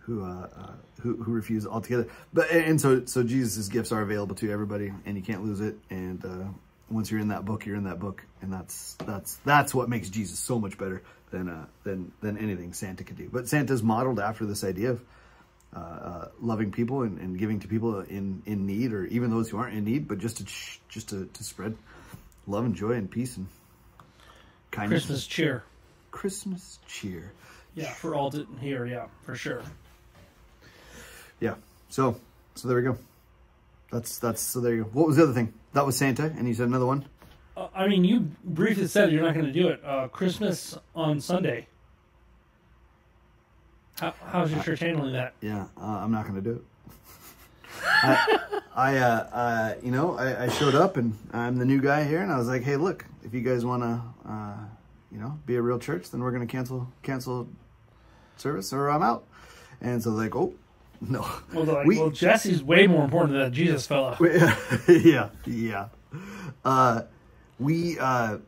who uh, uh, who, who refuse altogether. But and so so Jesus' gifts are available to everybody, and you can't lose it. And once you're in that book, you're in that book, and that's that's that's what makes Jesus so much better than than than anything Santa could do. But Santa's modeled after this idea of uh, uh, loving people and, and, giving to people in, in need or even those who aren't in need, but just to just to, to spread love and joy and peace and kindness.
Christmas cheer.
Christmas cheer.
Yeah, for all to hear. Yeah, for sure.
Yeah. So so there we go. That's that's so there you go. What was the other thing? That was Santa, and you said another one.
Uh, I mean, you briefly said you're not going to do it. Uh, Christmas on Sunday. How, how's your church handling that?
Yeah, uh, I'm not going to do it. I, I uh, uh, you know, I, I, showed up and I'm the new guy here, and I was like, hey, look, if you guys want to, uh, you know, be a real church, then we're going to cancel cancel service, or I'm out. And so like, oh, no.
Well, like, we, well, Jesse's way more important than that Jesus fella.
yeah, yeah. Uh, we uh,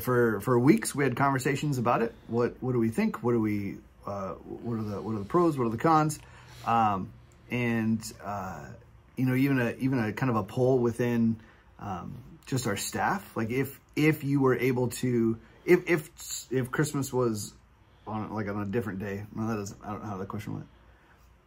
for for weeks we had conversations about it. What what do we think? What do we uh, what are the what are the pros, what are the cons, um, and uh, you know even a even a kind of a poll within um, just our staff. Like if if you were able to if if if Christmas was on like on a different day. No, that doesn't. I don't know how the question went.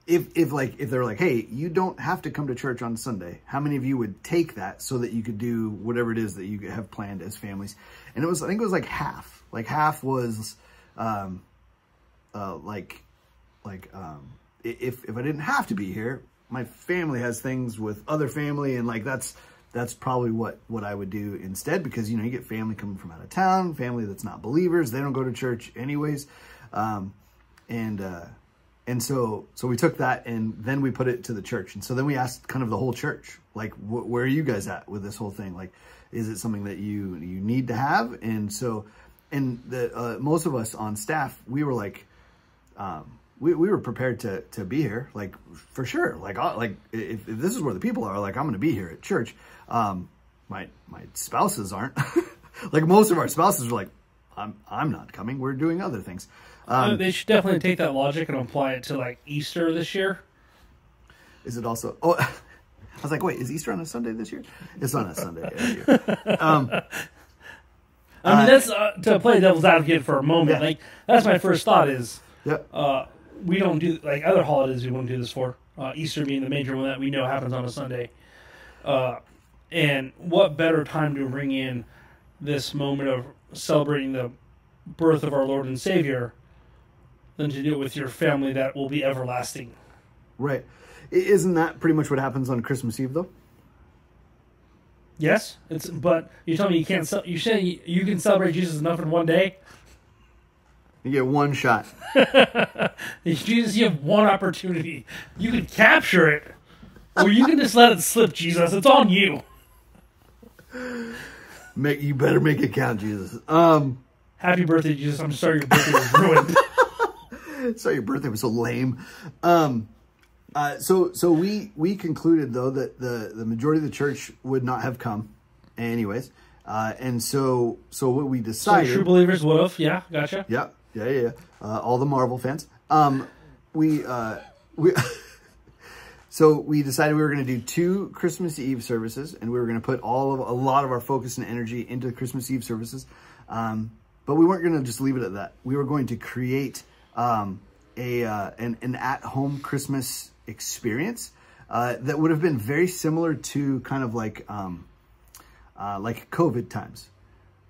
If if like if they're like, hey, you don't have to come to church on Sunday. How many of you would take that so that you could do whatever it is that you have planned as families? And it was I think it was like half. Like half was, um, uh, like, like um, if if I didn't have to be here, my family has things with other family, and like that's that's probably what what I would do instead because you know you get family coming from out of town, family that's not believers, they don't go to church anyways, um, and uh, and so so we took that and then we put it to the church, and so then we asked kind of the whole church like wh- where are you guys at with this whole thing? Like is it something that you you need to have? And so and the uh, most of us on staff we were like um, we, we were prepared to to be here, like for sure. Like I, like if, if this is where the people are, like I'm going to be here at church. Um, my my spouses aren't. like most of our spouses are like, I'm I'm not coming. We're doing other things. Um,
Uh, they should definitely take that logic and apply it to like Easter this year.
is it also? Oh, I was like, wait, is Easter on a Sunday this year? It's on a Sunday year.
I mean, that's uh, to play devil's advocate for a moment.
Yeah.
Like that's my first thought is
Yep.
uh, we don't do like other holidays. We won't do this for uh, Easter being the major one that we know happens on a Sunday. Uh, and what better time to bring in this moment of celebrating the birth of our Lord and Savior than to do it with your family that will be everlasting.
Right. Isn't that pretty much what happens on Christmas Eve though?
Yes, it's but you tell me you can't. You say you, you can celebrate Jesus enough in one day.
You get one shot.
Jesus, you have one opportunity. You can capture it, or you can just let it slip. Jesus, it's on you.
Make you better make it count, Jesus. Um.
Happy birthday, Jesus! I'm sorry your birthday was ruined.
Sorry, your birthday was so lame. Um, uh, so so we we concluded though that the the majority of the church would not have come, anyways. Uh, and so so what we
So
decided.
true believers would have. Yeah, gotcha.
Yeah, yeah, yeah. Uh, all the Marvel fans. Um, we uh, we. so we decided we were going to do two Christmas Eve services, and we were going to put all of a lot of our focus and energy into Christmas Eve services. Um, but we weren't going to just leave it at that. We were going to create um, a uh, an, an at home Christmas experience uh, that would have been very similar to kind of like um, uh, like COVID times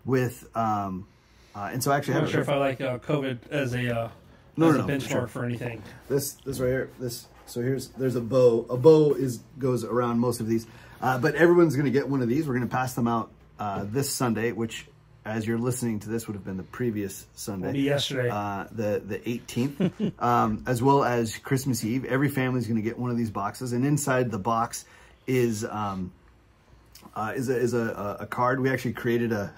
with. Um, uh, and so I actually
I'm not sure if I like uh, COVID as a uh,
No,
as
no,
a
no,
benchmark
for sure.
for anything.
this this right here this so here's there's a bow a bow is goes around most of these uh, but everyone's gonna get one of these we're gonna pass them out uh, this sunday which as you're listening to this would have been the previous sunday
Maybe yesterday.
uh, the the 18th, um, as well as Christmas Eve. Every family's going to get one of these boxes, and inside the box is um, uh, is a is a, a card. We actually created a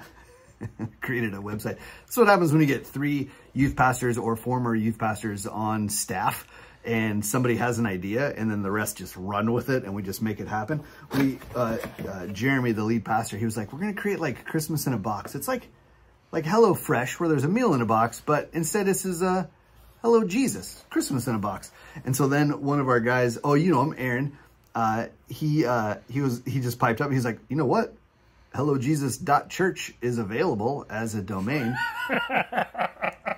created a website. That's what happens when you get three youth pastors or former youth pastors on staff. And somebody has an idea, and then the rest just run with it, and we just make it happen. We, uh, uh, Jeremy, the lead pastor, he was like, "We're gonna create like Christmas in a box. It's like like Hello Fresh, where there's a meal in a box, but instead this is a Hello Jesus, Christmas in a box. And so then one of our guys, oh, you know him, Aaron, uh, he uh, he was he just piped up. He's like, you know what? HelloJesus.church is available as a domain.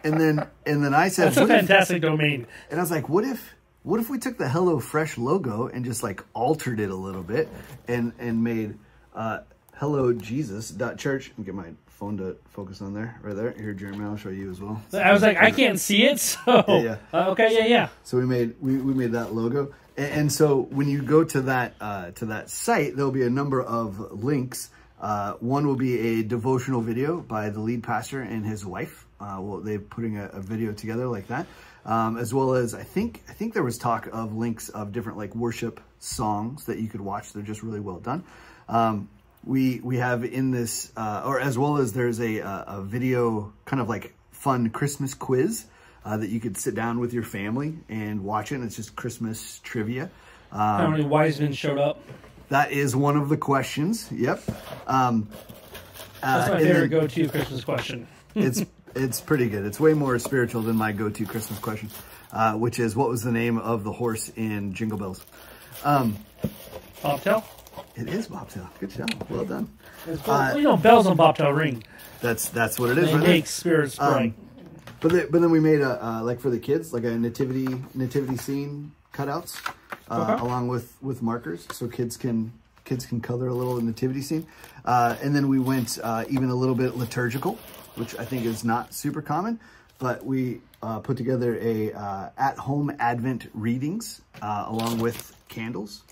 and then and then I said,
That's a
what if-
fantastic domain.
and I was like, what if what if we took the Hello Fresh logo and just like altered it a little bit and and made uh hello Jesus dot church and get my phone to focus on there right there. Here, Jeremy, I'll show you as well.
I was like, I can't see it, so
yeah.
Uh, okay, yeah, yeah.
So we made we, we made that logo, and, and so when you go to that uh, to that site, there'll be a number of links. Uh, one will be a devotional video by the lead pastor and his wife. Uh, well, they're putting a, a video together like that, um, as well as I think I think there was talk of links of different like worship songs that you could watch. They're just really well done. Um, we we have in this, uh, or as well as there's a a video kind of like fun Christmas quiz uh, that you could sit down with your family and watch it. And it's just Christmas trivia.
How many wise men showed up?
That is one of the questions. Yep. Um, uh,
That's my favorite go-to Christmas question.
it's it's pretty good. It's way more spiritual than my go-to Christmas question, uh, which is what was the name of the horse in Jingle Bells?
Bobtail.
It is Bobtail. Good job. Well done.
Well, you know, bells on bobtail ring.
That's that's what it is.
They
right
make spirits bright.
but the, but then we made a uh, like for the kids like a nativity nativity scene cutouts uh,
Okay.
along with with markers so kids can kids can color a little nativity scene uh, and then we went uh, even a little bit liturgical which i think is not super common but we uh, put together a uh, at home advent readings uh, along with candles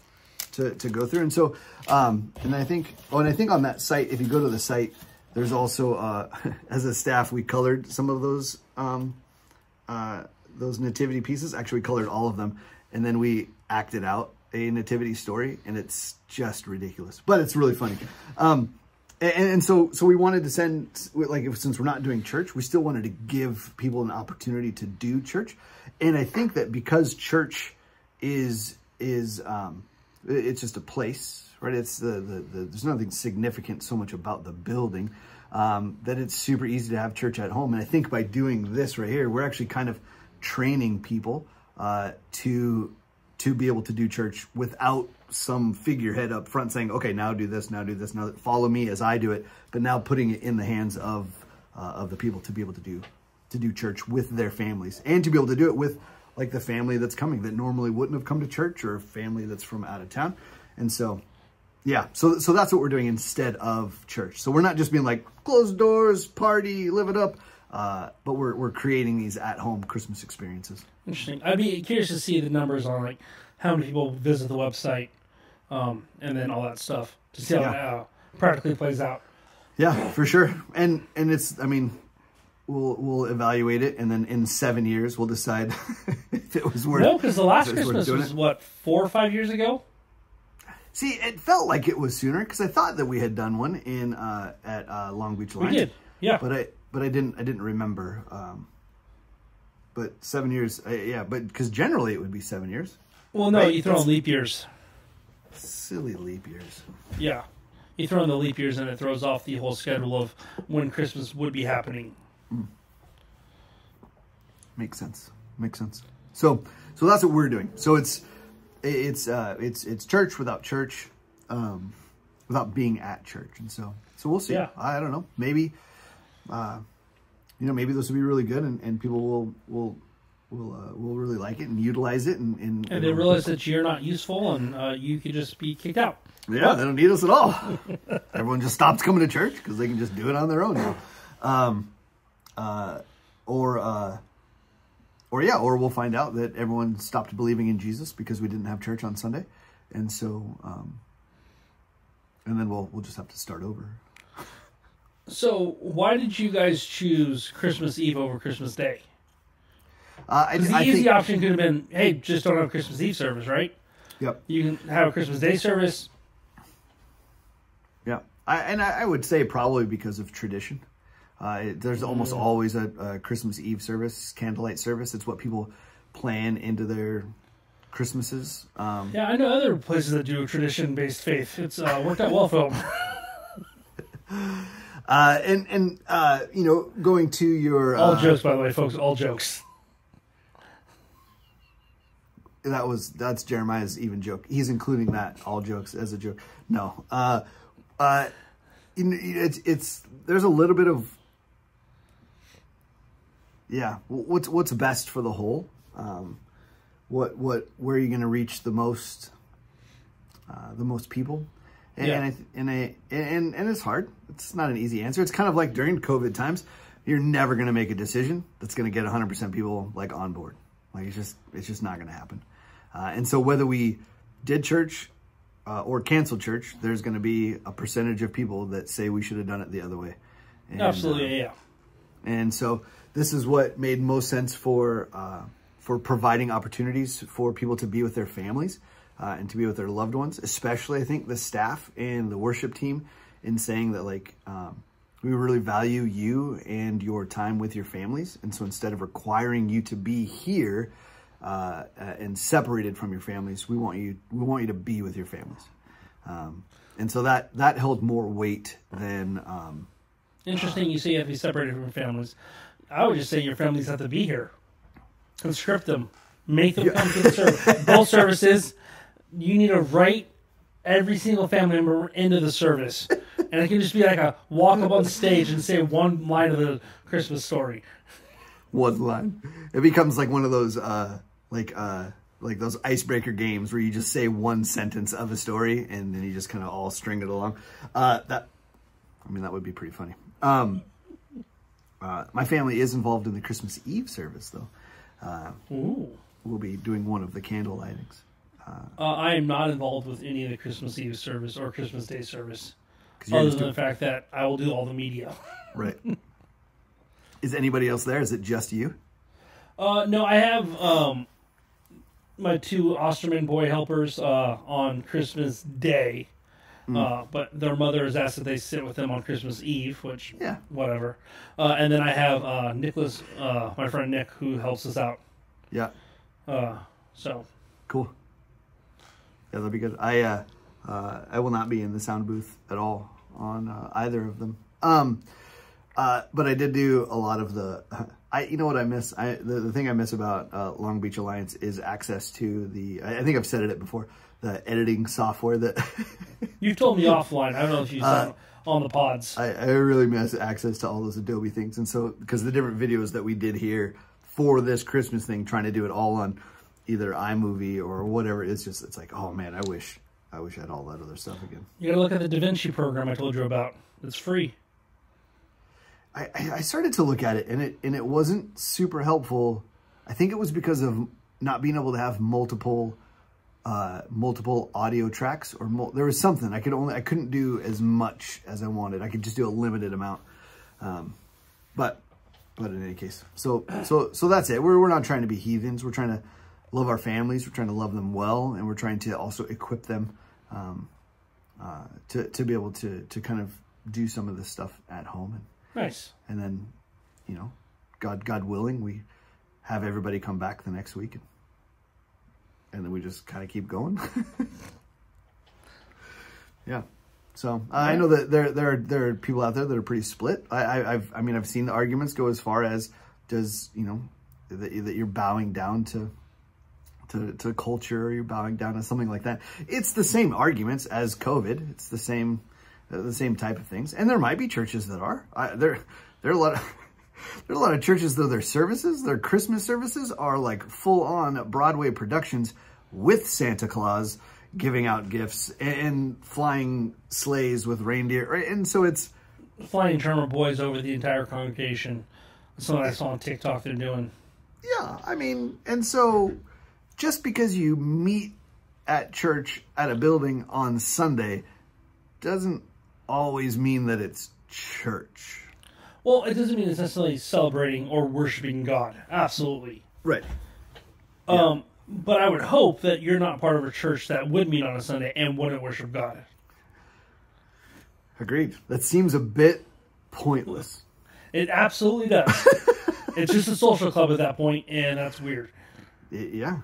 to, to go through. And so, um, and I think, oh, and I think on that site, if you go to the site, there's also, uh, as a staff, we colored some of those, um, uh, those nativity pieces. Actually, we colored all of them. And then we acted out a nativity story and it's just ridiculous, but it's really funny. Um, and, and so, so we wanted to send, like, since we're not doing church, we still wanted to give people an opportunity to do church. And I think that because church is, is, um, it's just a place, right? It's the, the, the there's nothing significant so much about the building um, that it's super easy to have church at home. And I think by doing this right here, we're actually kind of training people uh, to to be able to do church without some figurehead up front saying, "Okay, now do this, now do this, now follow me as I do it." But now putting it in the hands of uh, of the people to be able to do to do church with their families and to be able to do it with like the family that's coming that normally wouldn't have come to church or a family that's from out of town. And so, yeah, so so that's what we're doing instead of church. So we're not just being like close doors, party, live it up, uh, but we're we're creating these at home Christmas experiences.
Interesting. I'd be curious to see the numbers on like how many people visit the website, um, and then all that stuff to see how
Yeah.
it uh, practically plays out.
Yeah, for sure. And and it's I mean, we'll we'll evaluate it, and then in seven years we'll decide if it was worth.
No, because the last
if it's worth
Christmas was
it.
what four or five years ago.
See, it felt like it was sooner because I thought that we had done one in uh, at uh, Long Beach
We
Lions.
did, yeah.
but I but I didn't I didn't remember. Um, but seven years, uh, yeah. But because generally it would be seven years.
well, no,
right,
you throw in leap years.
Silly leap years.
Yeah, you throw in the leap years, and it throws off the whole schedule of when Christmas would be happening.
Makes sense. Makes sense. So so that's what we're doing. So it's it's uh it's it's church without church, um, without being at church, and so so we'll see.
Yeah.
I don't know. Maybe, uh, you know, maybe this will be really good, and, and people will will will uh, will really like it and utilize it, and and,
And they realize that you're not useful, and uh, you could just be kicked out.
Yeah, they don't need us at all. Everyone just stops coming to church because they can just do it on their own now. Um, uh, or, uh, or yeah, or we'll find out that everyone stopped believing in Jesus because we didn't have church on Sunday, and so, um, and then we'll we'll just have to start over.
So, why did you guys choose Christmas Eve over Christmas Day?
Uh, I,
the
I
easy
think,
option could have been, hey, just don't have Christmas Eve service, right?
yep,
You can have a Christmas Day service.
yeah, I, and I, I would say probably because of tradition. Uh, it- there's almost always a, a Christmas Eve service, candlelight service. It's what people plan into their Christmases. Um,
Yeah, I know other places that do tradition based faith. It's uh, worked out well for them.
Uh, and and uh, you know, going to your
All
uh,
jokes, by the way, folks. All jokes.
that was that's Jeremiah's even joke. He's including that all jokes as a joke. No, uh, uh, it's it's there's a little bit of yeah. What's what's best for the whole? Um, what what where are you going to reach the most uh, the most people? And
Yeah.
and, I, and I and and it's hard. It's not an easy answer. It's kind of like during COVID times, you're never going to make a decision that's going to get 100% people like on board. Like it's just it's just not going to happen. Uh, and so whether we did church uh, or canceled church, there's going to be a percentage of people that say we should have done it the other way. And, uh,
Absolutely, yeah.
and so this is what made most sense for uh, for providing opportunities for people to be with their families uh, and to be with their loved ones, especially I think the staff and the worship team in saying that like um, we really value you and your time with your families, and so instead of requiring you to be here uh, uh, and separated from your families, we want you we want you to be with your families. Um, and so that that held more weight than um,
Interesting you say you have to be separated from families. I would just say your families have to be here. Conscript them. Make them come to the service. Both services, you need to write every single family member into the service. And it can just be like a walk up on stage and say one line of the Christmas story.
one line. It becomes like one of those uh like uh like those icebreaker games where you just say one sentence of a story and then you just kind of all string it along. Uh that I mean that would be pretty funny. Um uh, my family is involved in the Christmas Eve service though.
Ooh.
We'll be doing one of the candle lightings.
Uh, I am not involved with any of the Christmas Eve service or Christmas Day service, other than the fact that I will do all the media.
right. is anybody else there? Is it just you?
Uh, no, I have um, my two Osterman boy helpers uh, on Christmas Day, uh, but their mother has asked that they sit with them on Christmas Eve, which
Yeah.
whatever. Uh, and then I have uh, Nicholas, uh, my friend Nick, who helps us out.
Yeah.
Uh, so
Cool. Yeah, that'd be good. I uh, uh, I will not be in the sound booth at all on uh, either of them. Um, uh, but I did do a lot of the. I you know what I miss. I the, the thing I miss about uh, Long Beach Alliance is access to the. I, I think I've said it before. The editing software that
You've told me offline. I don't know if you saw on the pods.
Uh, I, I really miss access to all those Adobe things. And so, because the different videos that we did here for this Christmas thing, trying to do it all on either iMovie or whatever, it's just, it's like, oh man, I wish, I wish I had all that other stuff again.
you got to look at the DaVinci program I told you about. It's free.
I, I I started to look at it and it, and it wasn't super helpful. I think it was because of not being able to have multiple, uh, multiple audio tracks or mul- there was something I could only, I couldn't do as much as I wanted. I could just do a limited amount. Um, but but in any case so so so that's it we're, we're not trying to be heathens we're trying to love our families we're trying to love them well and we're trying to also equip them um, uh, to, to be able to to kind of do some of this stuff at home and,
Nice.
and then you know god god willing we have everybody come back the next week and, and then we just kind of keep going yeah so uh, I know that there there are there are people out there that are pretty split. I, I I've I mean I've seen the arguments go as far as does you know that, that you're bowing down to to to culture or you're bowing down to something like that. It's the same arguments as COVID. It's the same uh, the same type of things. And there might be churches that are I, there there are a lot of there are a lot of churches though their services their Christmas services are like full on Broadway productions with Santa Claus giving out gifts and flying sleighs with reindeer, right? And so it's
Flying drummer boys over the entire congregation. That's what I saw on TikTok they're doing.
yeah, I mean, and so just because you meet at church at a building on Sunday doesn't always mean that it's church.
Well, it doesn't mean it's necessarily celebrating or worshiping God. Absolutely.
Right.
Um, but I would hope that you're not part of a church that would meet on a Sunday and wouldn't worship God.
Agreed. That seems a bit pointless.
It absolutely does. it's just a social club at that point, and that's weird.
Y- yeah.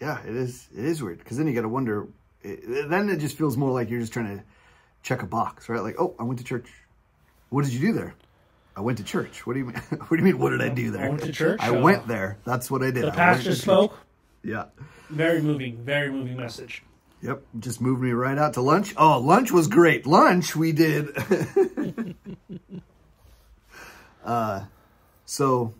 Yeah, it is. It is weird because then you got to wonder. It, then it just feels more like you're just trying to check a box, right? Like, oh, I went to church. What did you do there? I went to church. What do you mean? what do you mean? What did I do there?
I went to church.
I
uh,
went there. That's what I did.
The pastor spoke.
Yeah.
Very moving. Very moving message.
Yep. Just moved me right out to lunch. Oh, lunch was great. Lunch we did. uh, so,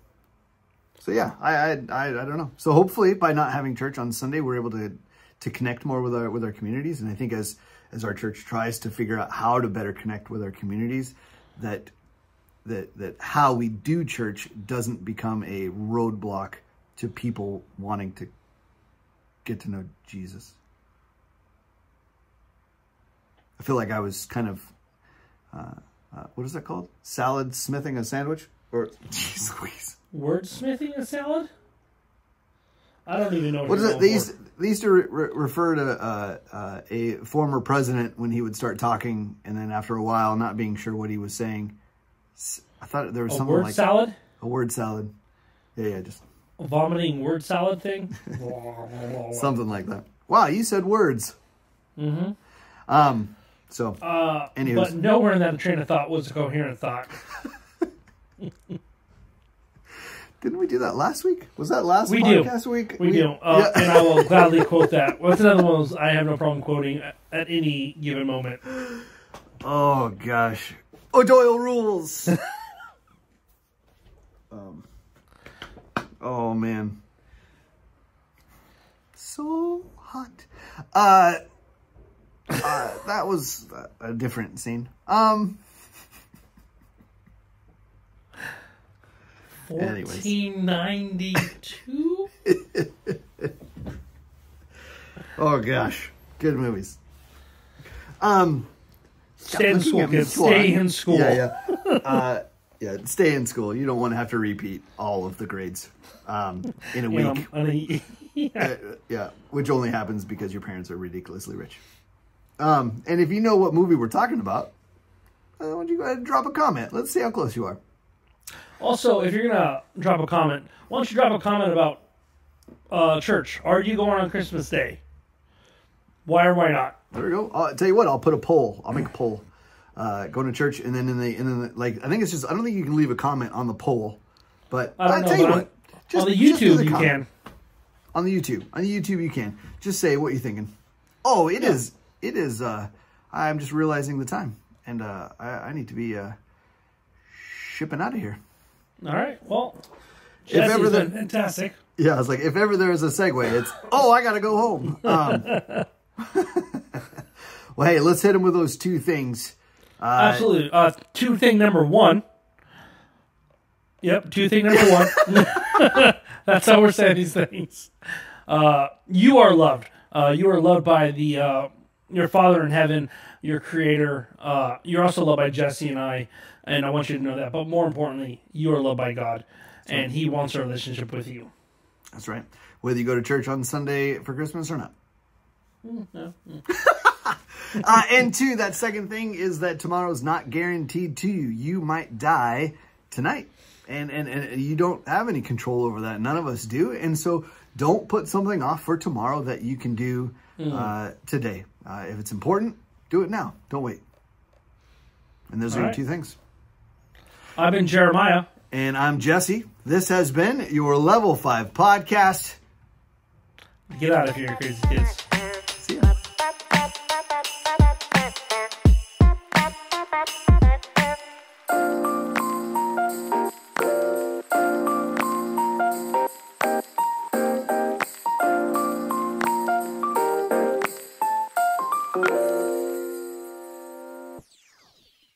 so yeah, I, I, I, I don't know. So hopefully by not having church on Sunday, we're able to, to connect more with our, with our communities. And I think as, as our church tries to figure out how to better connect with our communities, that, that, that how we do church doesn't become a roadblock to people wanting to get to know Jesus. I feel like I was kind of, uh, uh, what is that called? Salad smithing a sandwich? Or, jeez Louise.
Wordsmithing a salad? I don't even know
What is
you're
it? They used, they used to re- re- refer to uh, uh, a former president when he would start talking and then after a while not being sure what he was saying. I thought there was
a
something
word
like
salad?
a word salad. Yeah, yeah, just
A vomiting word salad thing?
something like that. Wow, you said words.
mm-hmm.
Um, so,
Uh, but nowhere in that train of thought was a coherent thought.
didn't we do that last week? Was that last
We do.
podcast week?
We do, uh,
yeah.
and I will gladly quote that. What's another one of those I have no problem quoting at, at any given moment?
Oh gosh. O'Doyle rules. um, Oh man. So hot. Uh, uh that was a different scene. Um
1492?
oh gosh. Good movies. Um
Stay in school, kids. Stay in school.
Yeah, yeah. Uh, yeah, stay in school. You don't want to have to repeat all of the grades um, in a
You
week.
know, on a- yeah.
Uh, yeah, which only happens because your parents are ridiculously rich. Um, and if you know what movie we're talking about, uh, why don't you go ahead and drop a comment? Let's see how close you are.
Also, if you're gonna drop a comment, why don't you drop a comment about uh, church? Are you going on Christmas Day? Why or why not?
There we go. I'll tell you what. I'll put a poll. I'll make a poll. Uh, going to church, and then in the and then the, like I think it's just I don't think you can leave a comment on the poll, but
I don't know,
tell you what.
on, on the
just
YouTube
the
you
comment.
can.
on the YouTube. On the YouTube, you can just say what you're thinking. Oh, it is. It is. Uh, I'm just realizing the time, and uh, I, I need to be uh, shipping out of here.
All right. Well,
If ever the-
been fantastic.
Yeah, I was like, if ever there is a segue, it's oh, I gotta go home. Um, well, hey, let's hit him with those two things. Uh,
Absolutely. Uh, two thing number one. Yep. Two thing number one. That's how we're saying these things. Uh, you are loved. Uh, you are loved by the uh, your Father in heaven, your Creator. Uh, you're also loved by Jesse and I, and I want you to know that. But more importantly, you are loved by God, and He wants a relationship with you.
That's right. Whether you go to church on Sunday for Christmas or not.
no.
Uh, and two, that second thing is that tomorrow's not guaranteed to you. You might die tonight. And, and, and you don't have any control over that. None of us do. And so don't put something off for tomorrow that you can do uh, today. Uh, if it's important, do it now. Don't wait. And those are
All
your
right.
two things.
I've been Jeremiah.
And I'm Jesse. This has been your Level 5 podcast.
Get out of here, crazy kids.